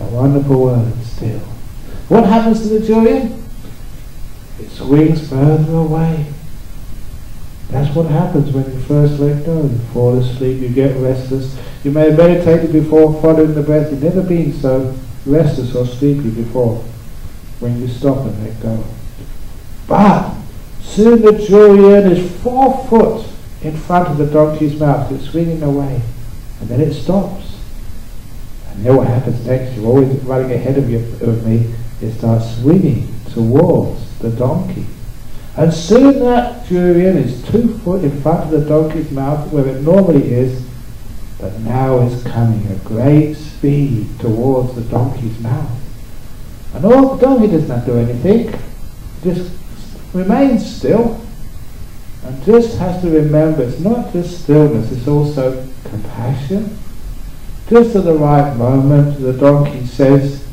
A wonderful word, still. What happens to the durian? It swings further away. That's what happens when you first let go. You fall asleep, you get restless. You may have meditated before following the breath. You've never been so restless or sleepy before when you stop and let go. But soon the durian is four foot in front of the donkey's mouth. It's swinging away. And then it stops. And then what happens next? You're always running ahead of, you, of me. It starts swinging towards the donkey. And soon that durian is two foot in front of the donkey's mouth where it normally is, but now is coming at great speed towards the donkey's mouth. And all the donkey does not do anything, just remains still and just has to remember it's not just stillness, it's also compassion. Just at the right moment, the donkey says,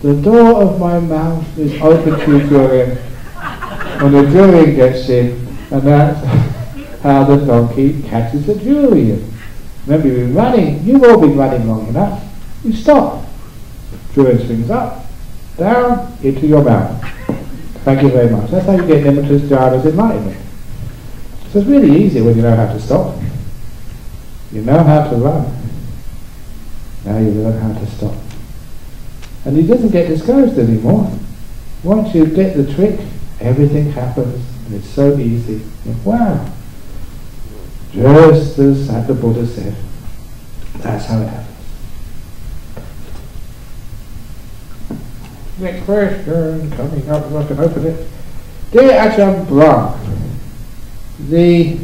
The door of my mouth is open to you, durian. And the durian gets in, and that's how the donkey catches the durian. Remember, you've been running, you've all been running long enough. You stop. Durian swings up, down, into your mouth. Thank you very much. That's how you get Nimittas Jhanas enlightenment. So it's really easy when you know how to stop. You know how to run. Now you learn how to stop. And he doesn't get discouraged anymore. Once you get the trick, everything happens. And it's so easy. wow. Just as the Buddha said. That's how it happens. Next question coming up, I can open it. Dear Ajahn Brahm, the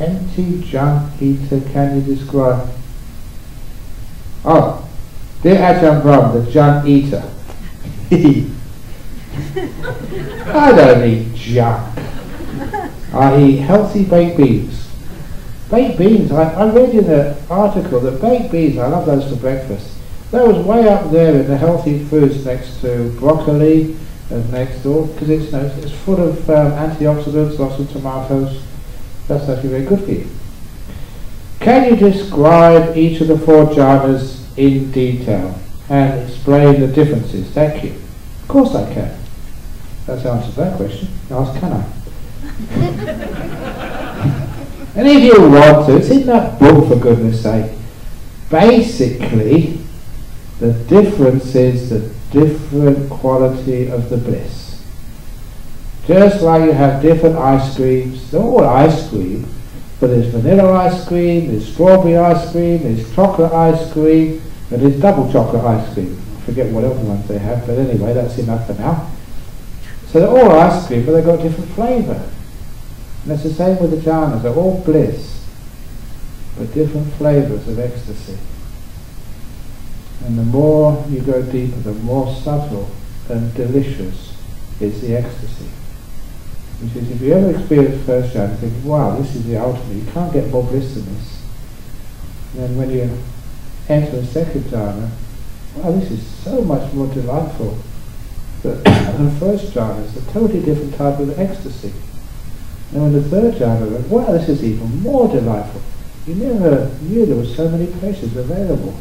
empty junk eater, can you describe? Oh, dear Ajahn Brahm, the junk eater. I don't eat junk. I eat healthy baked beans. Baked beans, I, I read in an article that baked beans, I love those for breakfast. That was way up there in the healthy foods next to broccoli, and next door because it's, you know, it's full of um, antioxidants, lots of tomatoes. That's actually very good for you. Can you describe each of the four jhanas in detail and explain the differences? Thank you. Of course I can. That's the answer to that question. Ask can I? and if you want to, it's in that book for goodness sake. Basically, the difference is the different quality of the bliss. Just like you have different ice creams, they're all ice cream, but there's vanilla ice cream, there's strawberry ice cream, there's chocolate ice cream, and there's double chocolate ice cream. I forget what other ones they have, but anyway, that's enough for now. So they're all ice cream, but they've got different flavour. And it's the same with the jhanas, they're all bliss, but different flavours of ecstasy. And the more you go deeper, the more subtle and delicious is the ecstasy. Which is, if you ever experience first jhana, think, wow, this is the ultimate, you can't get more bliss than this. And then when you enter a second jhana, wow, this is so much more delightful. But the first jhana is a totally different type of ecstasy. And when the third jhana, wow, this is even more delightful. You never knew there were so many places available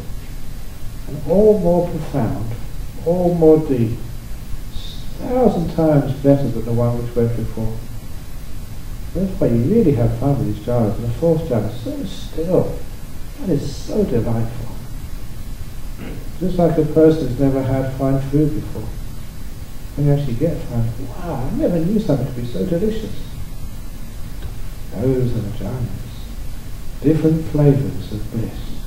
and all more profound, all more deep, thousand times better than the one which went before. That's why you really have fun with these jhanas. And the fourth jhana is so still. That is so delightful. Just like a person who's never had fine food before. When you actually get fine wow, I never knew something to be so delicious. Those are the jhanas. Different flavors of bliss.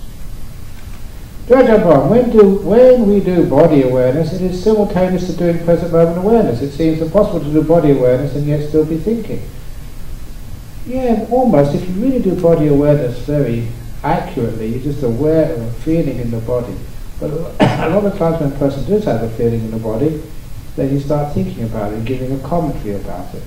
Ajahn Brahm, when, do, when we do body awareness, it is simultaneous to doing present moment awareness. It seems impossible to do body awareness and yet still be thinking. Yeah, almost. If you really do body awareness very accurately, you're just aware of a feeling in the body. But a lot of times when a person does have a feeling in the body, then you start thinking about it and giving a commentary about it.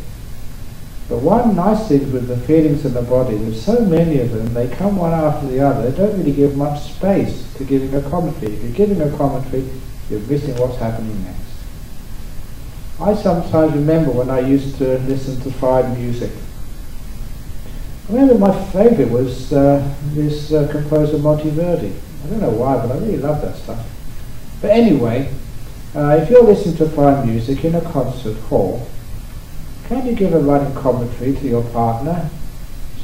But one nice thing with the feelings in the body, there's so many of them, they come one after the other, they don't really give much space to giving a commentary. If you're giving a commentary, you're missing what's happening next. I sometimes remember when I used to listen to fine music. I remember my favourite was uh, this uh, composer Monteverdi. I don't know why, but I really love that stuff. But anyway, uh, if you're listening to fine music in a concert hall, can you give a running commentary to your partner?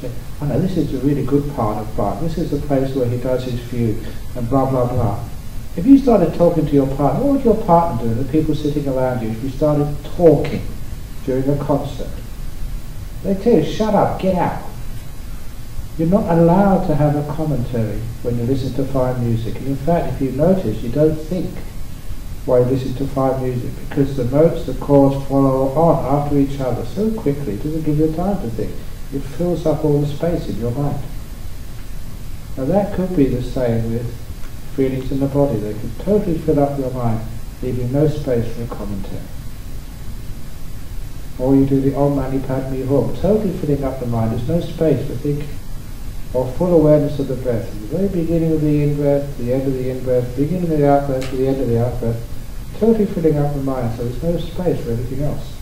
Say, oh no, this is a really good part of Bach. This is the place where he does his fugue, and blah, blah, blah. If you started talking to your partner, what would your partner do, the people sitting around you, if you started talking during a concert? They tell you, shut up, get out. You're not allowed to have a commentary when you listen to fine music. And in fact, if you notice, you don't think you listen to fine music because the notes, the chords follow on after each other so quickly, it doesn't give you time to think. It fills up all the space in your mind. Now that could be the same with feelings in the body. They could totally fill up your mind, leaving no space for a commentary. Or you do the Om Mani Padme Hum, totally filling up the mind. There's no space for thinking. Or full awareness of the breath. At the very beginning of the in-breath, the end of the in-breath, beginning of the out-breath, the end of the out-breath, totally filling up the mind, so there's no space for anything else.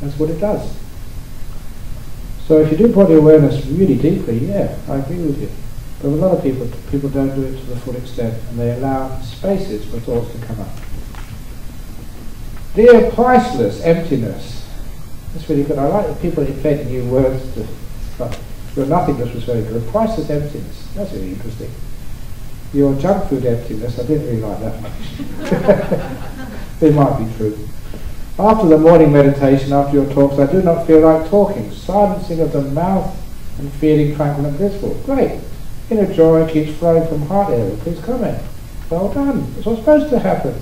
That's what it does. So if you do body awareness really deeply, yeah, I agree with you. But a lot of people, people don't do it to the full extent, and they allow spaces for thoughts to come up. Dear priceless emptiness. That's really good. I like that people invent new words to. your nothingness was very good. Priceless emptiness. That's really interesting your junk food emptiness, I didn't really like that much. it might be true. After the morning meditation, after your talks, I do not feel like talking. Silencing of the mouth and feeling tranquil and blissful. Great. Inner joy keeps flowing from heart area. Please comment. Well done. It's what's supposed to happen.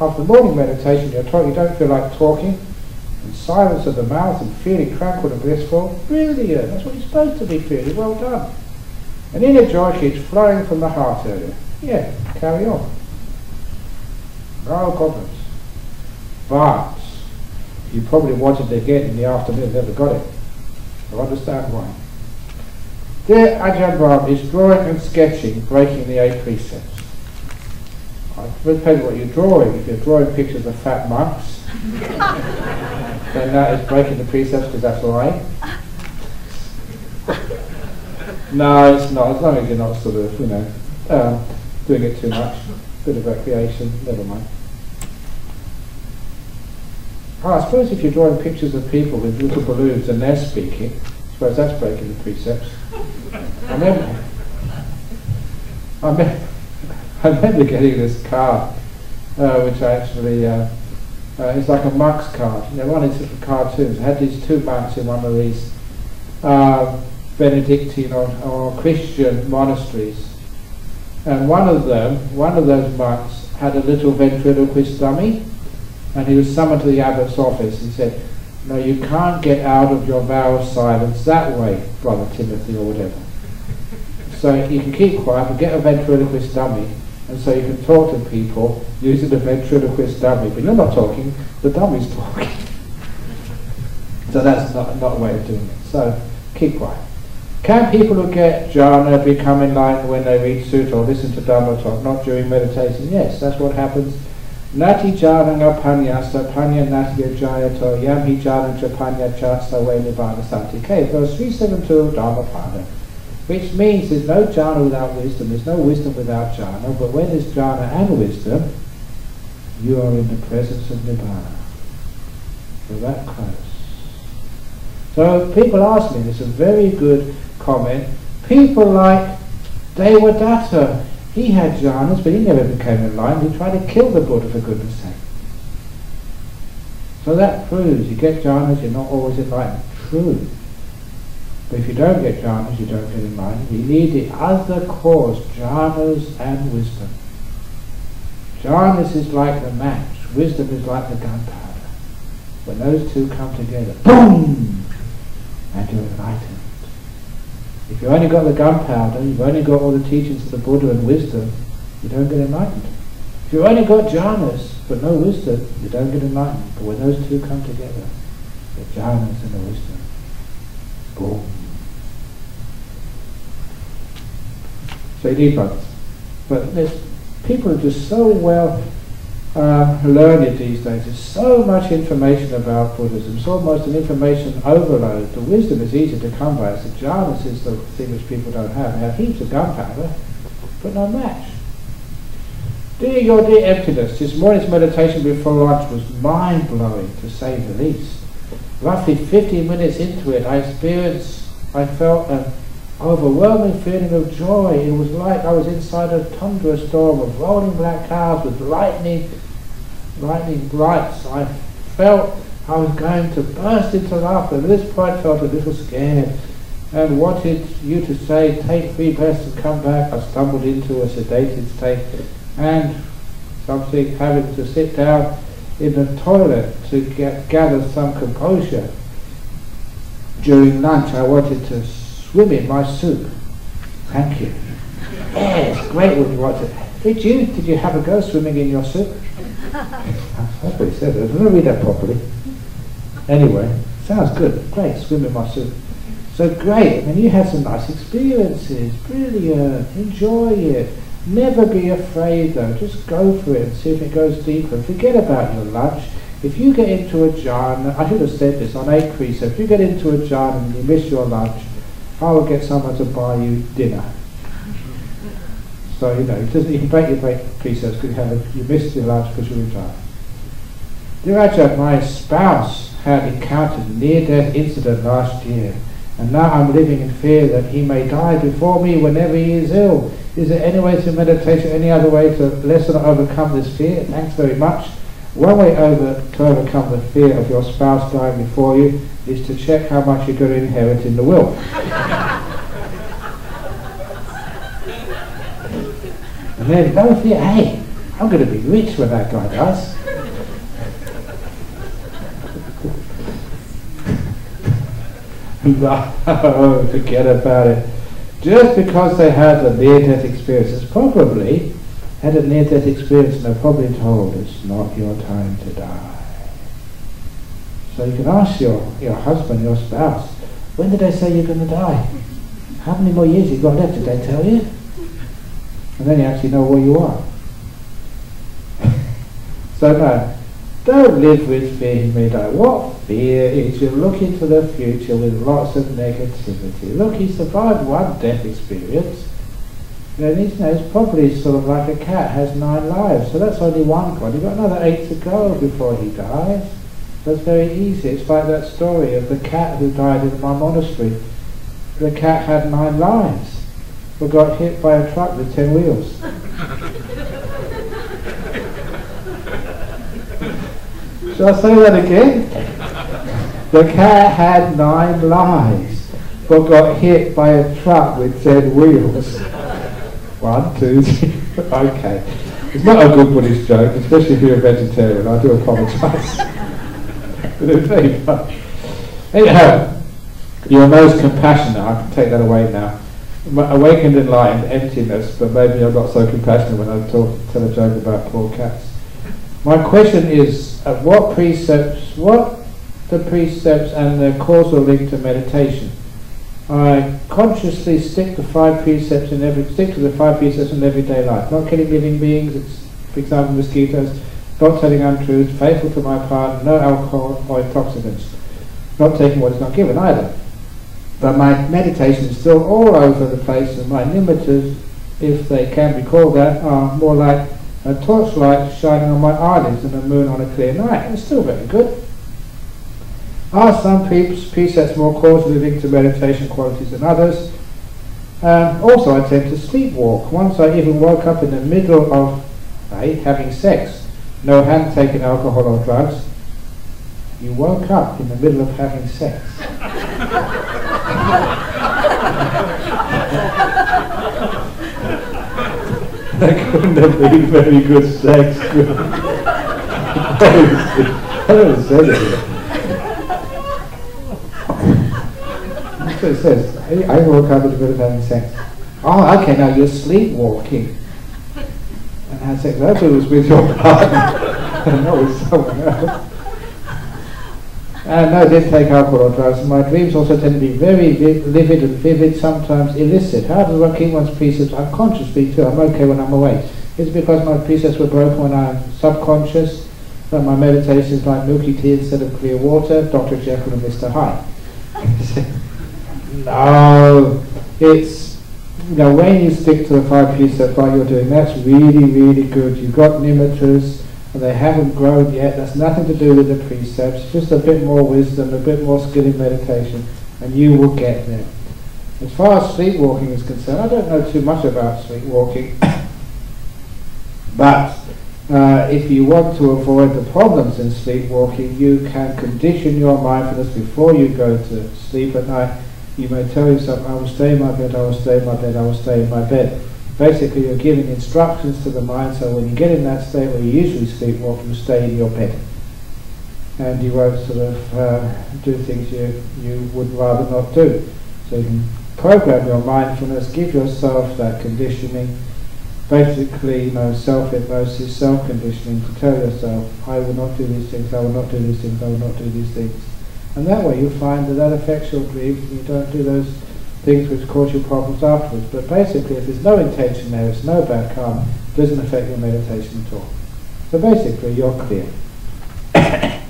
After morning meditation, you're told you don't feel like talking. And silence of the mouth and feeling tranquil and blissful. Brilliant. That's what you're supposed to be feeling. Well done. And inner joy keeps flowing from the heart area. Yeah, carry on. No problems. But you probably wanted to get in the afternoon, never got it. I understand why. Dear Ajahn Brahm is drawing and sketching, breaking the eight precepts. It depends what you're drawing. If you're drawing pictures of fat monks, then that is breaking the precepts because that's right. No, it's not. As long as you're not sort of, you know, um, doing it too much. Bit of recreation, never mind. I suppose if you're drawing pictures of people with little balloons and they're speaking, I suppose that's breaking the precepts. I remember, I remember, I remember getting this card, uh, which I actually, uh, uh, it's like a monk's card. You know, one of these cartoons. I had these two monks in one of these. Uh, Benedictine or, or Christian monasteries. And one of them, one of those monks, had a little ventriloquist dummy, and he was summoned to the abbot's office. He said, "No, you can't get out of your vow of silence that way, Brother Timothy, or whatever. So you can keep quiet, but get a ventriloquist dummy, and so you can talk to people using the ventriloquist dummy. But you're not talking; the dummy's talking. so that's not not a way of doing it. So keep quiet. Can people who get jhana become enlightened when they read sutta or listen to Dhamma talk, not during meditation? Yes, that's what happens. Nati jhana panyasa panya nati jayato jhana japanya chasa we nibbana santi. Okay, verse 372 Dhammapada. Which means there's no jhana without wisdom, there's no wisdom without jhana, but when there's jhana and wisdom, you are in the presence of Nibbana. You're that close. So people ask me, it's a very good comment, people like Devadatta, he had jhanas, but he never became enlightened. He tried to kill the Buddha for goodness sake. So that proves you get jhanas, you're not always enlightened. True. But if you don't get jhanas, you don't get enlightened. You need the other cause, jhanas and wisdom. Jhanas is like the match, wisdom is like the gunpowder. When those two come together, boom, and you're enlightened. If you've only got the gunpowder, you've only got all the teachings of the Buddha and wisdom, you don't get enlightened. If you've only got jhanas but no wisdom, you don't get enlightened. But when those two come together, the jhanas and the wisdom, boom. So need both. But there's, people are just so well uh, learned these days. There's so much information about Buddhism, so much an information overload. The wisdom is easy to come by. The jhanas is the thing which people don't have. They have heaps of gunpowder, but no match. Dear your dear emptiness, this morning's meditation before lunch was mind-blowing to say the least. Roughly 15 minutes into it, I experienced, I felt an overwhelming feeling of joy. It was like I was inside a tundra storm of rolling black clouds with lightning lightning brights. I felt I was going to burst into laughter. At this point I felt a little scared and wanted you to say, take three breaths and come back. I stumbled into a sedated state and something having to sit down in the toilet to get, gather some composure. During lunch I wanted to swim in my soup. Thank you. It's great when you want to. Did you? Did you have a go swimming in your soup? That's what he said. I didn't read that properly. Anyway, sounds good. Great, swim in my soup. So great, I mean, you had some nice experiences. Brilliant. Enjoy it. Never be afraid though. Just go for it and see if it goes deeper. Forget about your lunch. If you get into a jhana, I should have said this on eight precepts, if you get into a jhana and you miss your lunch, I will get someone to buy you dinner. So, you know, you can break your break precepts because you, have you missed your lunch because you're retired. Dear Ajahn, my spouse had encountered a near-death incident last year, and now I'm living in fear that he may die before me whenever he is ill. Is there any way to meditation, any other way to lessen or overcome this fear? Thanks very much. One way over to overcome the fear of your spouse dying before you is to check how much you're going to inherit in the will. And then don't fear, hey, I'm going to be rich when that guy dies. no, forget about it. Just because they had a near-death experience, it's probably had a near-death experience and they're probably told it's not your time to die. So you can ask your, your husband, your spouse, when did they say you're going to die? How many more years you got left? Did they tell you? And then you actually know where you are. so no, don't live with fear, Mida. What fear is you look into the future with lots of negativity. Look, he survived one death experience. You know, probably sort of like a cat has nine lives, so that's only one gone. You've got another eight to go before he dies. That's very easy. It's like that story of the cat who died in my monastery. The cat had nine lives who got hit by a truck with ten wheels. Shall I say that again? The cat had nine lives, but got hit by a truck with ten wheels. One, two, three. okay. It's not a good Buddhist joke, especially if you're a vegetarian. I do apologise. but funny. Anyhow, you're most compassionate. I can take that away now awakened, enlightened, emptiness, but maybe I'm not so compassionate when I talk, tell a joke about poor cats. My question is, uh, what precepts, what the precepts and the causal link to meditation? I consciously stick to five precepts in every, stick to the five precepts in everyday life. Not killing living beings, it's, for example, mosquitoes, not telling untruths, faithful to my partner, no alcohol or intoxicants, not taking what is not given either. But my meditation is still all over the place, and my nimittas, if they can be called that, are more like A torchlight shining on my eyelids and the moon on a clear night. It's still very good. Are some precepts more causally linked to meditation qualities than others? Um, also, I tend to sleepwalk. Once I even woke up in the middle of hey, having sex. No hand taking alcohol or drugs. You woke up in the middle of having sex. that couldn't have been very good sex. I don't say that. What it says. I, woke up in the middle of having sex. Oh, okay, now you're sleepwalking. And had sex. It was with your partner, and not with someone else. And I didn't take alcohol or drugs. My dreams also tend to be very vivid and vivid, sometimes illicit. How does one keep one's precepts unconsciously too? I'm okay when I'm awake. Is it because my precepts were broken when I'm subconscious? That my meditation is like milky tea instead of clear water? Dr. Jekyll and Mr. Hyde. no, it's you know when you stick to the five precepts like you're doing, that's really really good. You've got nimittas and they haven't grown yet. That's nothing to do with the precepts, just a bit more wisdom, a bit more skill in meditation, and you will get there. As far as sleepwalking is concerned, I don't know too much about sleepwalking, but uh, if you want to avoid the problems in sleepwalking, you can condition your mindfulness before you go to sleep at night. You may tell yourself, I will stay in my bed, I will stay in my bed, I will stay in my bed basically you're giving instructions to the mind so when you get in that state where you usually sleepwalk you stay in your bed and you won't sort of uh, do things you, you would rather not do. So you can program your mindfulness, give yourself that conditioning, basically you know, self-hypnosis, self-conditioning to tell yourself, I will not do these things, I will not do these things, I will not do these things. And that way you'll find that that affects your dreams and you don't do those things which cause you problems afterwards. But basically, if there's no intention there, it's no bad karma, it doesn't affect your meditation at all. So basically, you're clear.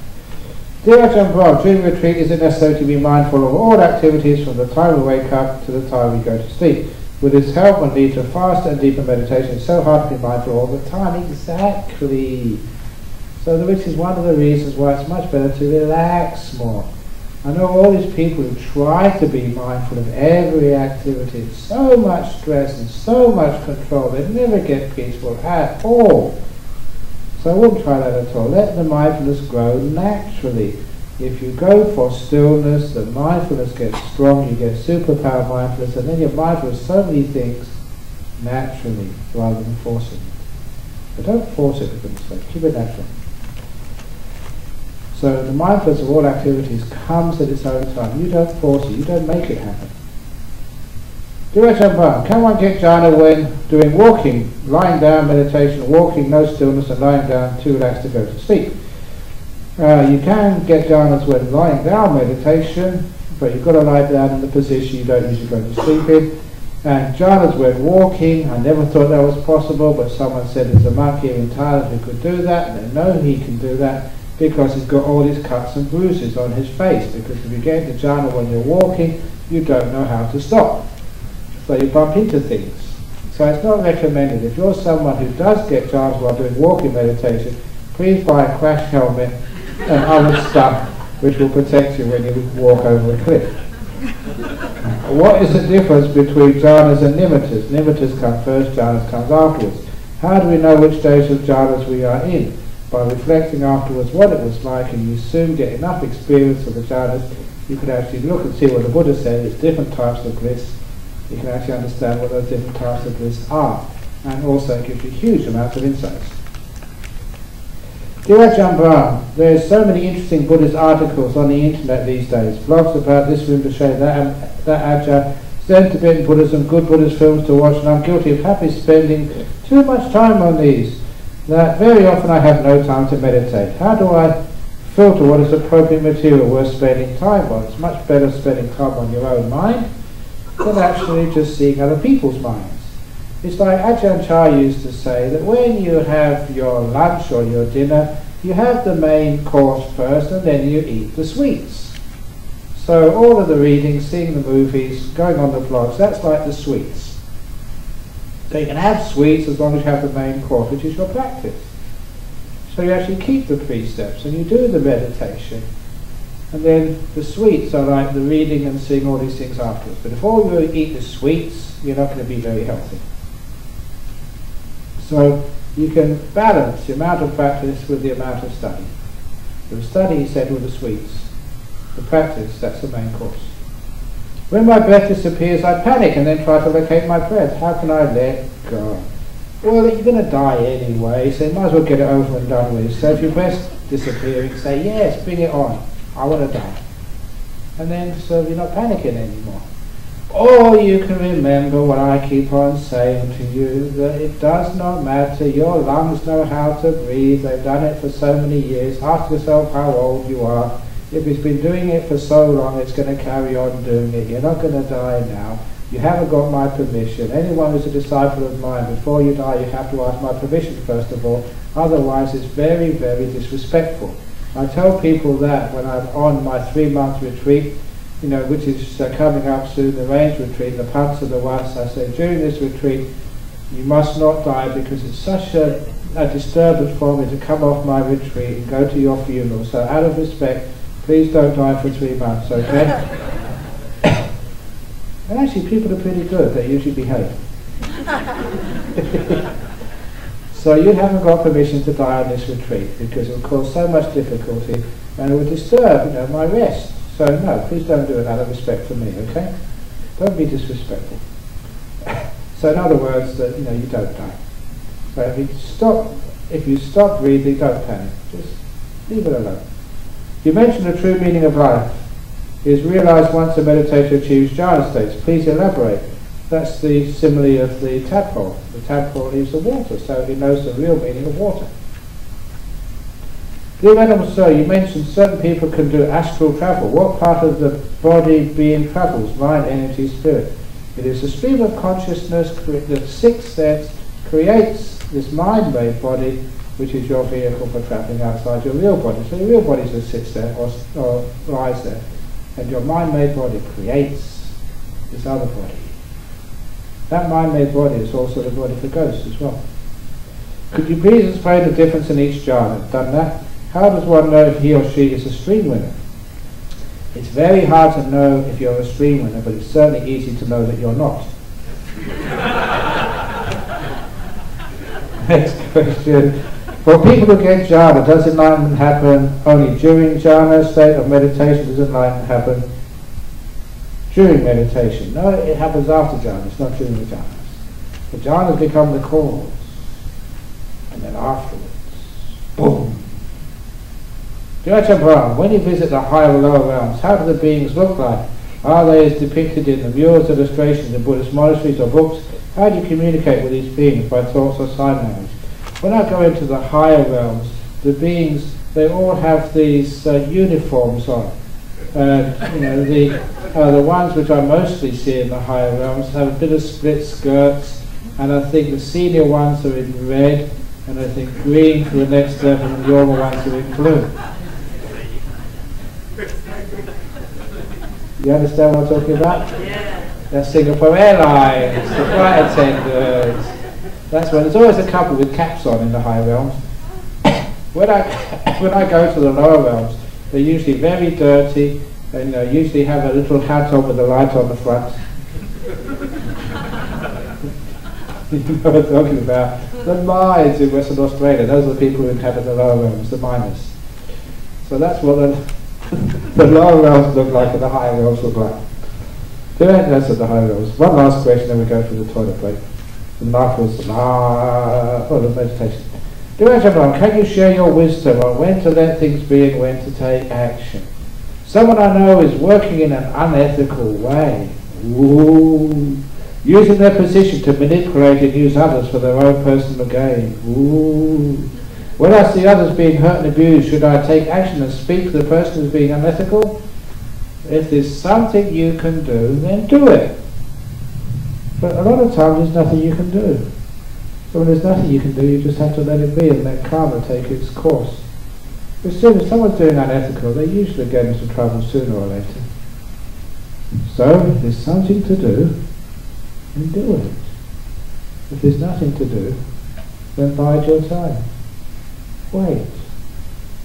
Dear Ajahn Brahm, during retreat is it necessary to be mindful of all activities from the time we wake up to the time we go to sleep. With this help and lead to faster and deeper meditation. It's so hard to be mindful all the time. Exactly. So which is one of the reasons why it's much better to relax more. I know all these people who try to be mindful of every activity, so much stress and so much control, they never get peaceful at all. So I wouldn't try that at all. Let the mindfulness grow naturally. If you go for stillness, the mindfulness gets strong, you get superpower mindfulness, and then you're mindful of so many things naturally rather than forcing it. But don't force it, for goodness sake. Keep it natural. So the mindfulness of all activities comes at its own time. You don't force it, you don't make it happen. Direction Can one get jhana when doing walking, lying down, meditation, walking, no stillness, and lying down too relaxed to go to sleep? Uh, you can get jhanas when lying down meditation, but you've got to lie down in the position you don't usually go to sleep in. And jhanas when walking, I never thought that was possible, but someone said there's a monk here in Thailand who could do that, and they know he can do that because he's got all these cuts and bruises on his face. Because if you get into jhana when you're walking, you don't know how to stop. So you bump into things. So it's not recommended. If you're someone who does get jhanas while doing walking meditation, please buy a crash helmet and other stuff which will protect you when you walk over a cliff. what is the difference between jhanas and nimittas? Nimittas come first, jhanas comes afterwards. How do we know which stage of jhanas we are in? By reflecting afterwards what it was like and you soon get enough experience of the jhanas, you can actually look and see what the Buddha said, it's different types of bliss. You can actually understand what those different types of bliss are. And also it gives you huge amounts of insights. Dear Ajahn Brahm, there's so many interesting Buddhist articles on the internet these days. Blogs about this Rinpoche, that, um, that Ajahn, Zen Tibetan Buddhism, good Buddhist films to watch, and I'm guilty of happy spending too much time on these that very often I have no time to meditate. How do I filter what is appropriate material worth spending time on? It's much better spending time on your own mind than actually just seeing other people's minds. It's like Ajahn Chah used to say that when you have your lunch or your dinner, you have the main course first and then you eat the sweets. So all of the reading, seeing the movies, going on the blogs, that's like the sweets. So you can have sweets as long as you have the main course, which is your practice. So you actually keep the precepts and you do the meditation. And then the sweets are like the reading and seeing all these things afterwards. But if all you eat is sweets, you're not going to be very healthy. So you can balance the amount of practice with the amount of study. The study, he said, were the sweets. The practice, that's the main course. When my breath disappears, I panic and then try to locate my breath. How can I let go? Well, you're going to die anyway, so you might as well get it over and done with. So if your breath's disappearing, say, yes, bring it on. I want to die. And then, so you're not panicking anymore. Or you can remember what I keep on saying to you, that it does not matter. Your lungs know how to breathe. They've done it for so many years. Ask yourself how old you are. If it's been doing it for so long, it's going to carry on doing it. You're not going to die now. You haven't got my permission. Anyone who's a disciple of mine, before you die, you have to ask my permission first of all. Otherwise, it's very, very disrespectful. I tell people that when I'm on my three-month retreat, you know, which is uh, coming up soon, the rains retreat, the Punts of the West, I say, during this retreat, you must not die because it's such a, a disturbance for me to come off my retreat and go to your funeral. So out of respect, please don't die for three months, okay? And actually, people are pretty good. They usually behave. so you haven't got permission to die on this retreat because it will cause so much difficulty and it would disturb, you know, my rest. So no, please don't do it out of respect for me, okay? Don't be disrespectful. so in other words, that you know, you don't die. So if you stop, if you stop breathing, don't panic. Just leave it alone. You mentioned the true meaning of life is realized once a meditator achieves jhana states. Please elaborate. That's the simile of the tadpole. The tadpole leaves the water, so he knows the real meaning of water. Dear Venerable Sir, you mentioned certain people can do astral travel. What part of the body being travels? Mind, energy, spirit. It is the stream of consciousness, the sixth sense, creates this mind-made body, which is your vehicle for traveling outside your real body. So your real body just sits there or, or lies there and your mind-made body creates this other body. That mind-made body is also the body for ghosts as well. Could you please explain the difference in each jhana? Done that. How does one know if he or she is a stream winner? It's very hard to know if you're a stream winner, but it's certainly easy to know that you're not. Next question. For people who get jhana, does enlightenment happen only during jhana state of meditation? Does enlightenment happen during meditation? No, it happens after jhana, it's not during the jhanas. The jhanas become the cause. And then afterwards, boom. Brahma, when you visit the higher or lower realms, how do the beings look like? Are they as depicted in the murals, illustrations in Buddhist monasteries or books? How do you communicate with these beings by thoughts or sign language? When I go into the higher realms, the beings, they all have these uh, uniforms on. Uh, you know, the, uh, the ones which I mostly see in the higher realms have a bit of split skirts, and I think the senior ones are in red, and I think green for the next level, and the older ones are in blue. You understand what I'm talking about? Yeah. That's Singapore Airlines, the flight attendants, that's when there's always a couple with caps on in the high realms. when I when I go to the lower realms, they're usually very dirty. and know, usually have a little hat on with a light on the front. you know what I'm talking about. The mines in Western Australia, those are the people who inhabit the lower realms, the miners. So that's what the, the lower realms look like and the higher realms look like. That's at the higher realms. One last question, then we go for the toilet break the mindfulness, ah, oh, the meditation. Do Dear Ajahn Brahm, can you share your wisdom on when to let things be and when to take action? Someone I know is working in an unethical way. Ooh. Using their position to manipulate and use others for their own personal gain. Ooh. When I see others being hurt and abused, should I take action and speak to the person who's being unethical? If there's something you can do, then do it. But a lot of times there's nothing you can do. So when there's nothing you can do, you just have to let it be and let karma take its course. As soon as someone's doing unethical, they usually get into trouble sooner or later. So if there's something to do, then do it. If there's nothing to do, then bide your time. Wait.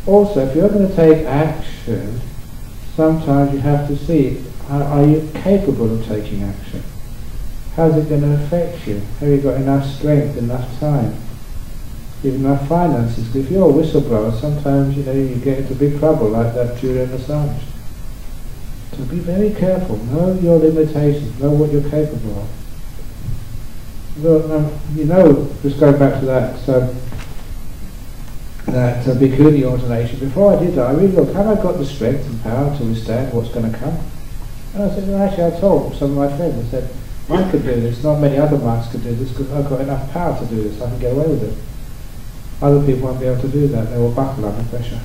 Also, if you're going to take action, sometimes you have to see, are, are you capable of taking action? How's it going to affect you? Have you got enough strength, enough time? Even enough finances? If you're a whistleblower, sometimes you know you get into big trouble like that Julian Assange. So be very careful. Know your limitations. Know what you're capable of. Um, you know, just going back to that um, that uh, Bhikkhuni ordination, before I did that, I really looked, have I got the strength and power to withstand what's going to come? And I said, well, actually, I told some of my friends, I said, I could do this, not many other monks could do this, because I've got enough power to do this, I can get away with it. Other people won't be able to do that, they will buckle under pressure.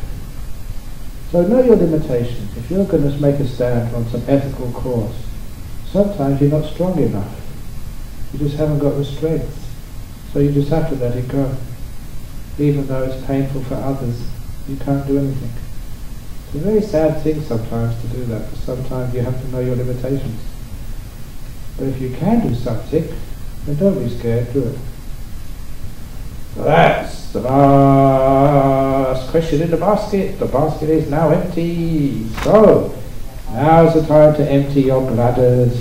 So know your limitations. If you're going to make a stand on some ethical cause, sometimes you're not strong enough. You just haven't got the strength. So you just have to let it go even though it's painful for others, you can't do anything. It's a very sad thing sometimes to do that, because sometimes you have to know your limitations. But if you can do something, then don't be scared, do it. That's the last question in the basket. The basket is now empty. So, now's the time to empty your bladders.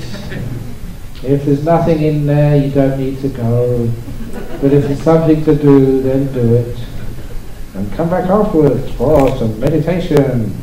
if there's nothing in there, you don't need to go. But if there's something to do, then do it. And come back afterwards for some meditation.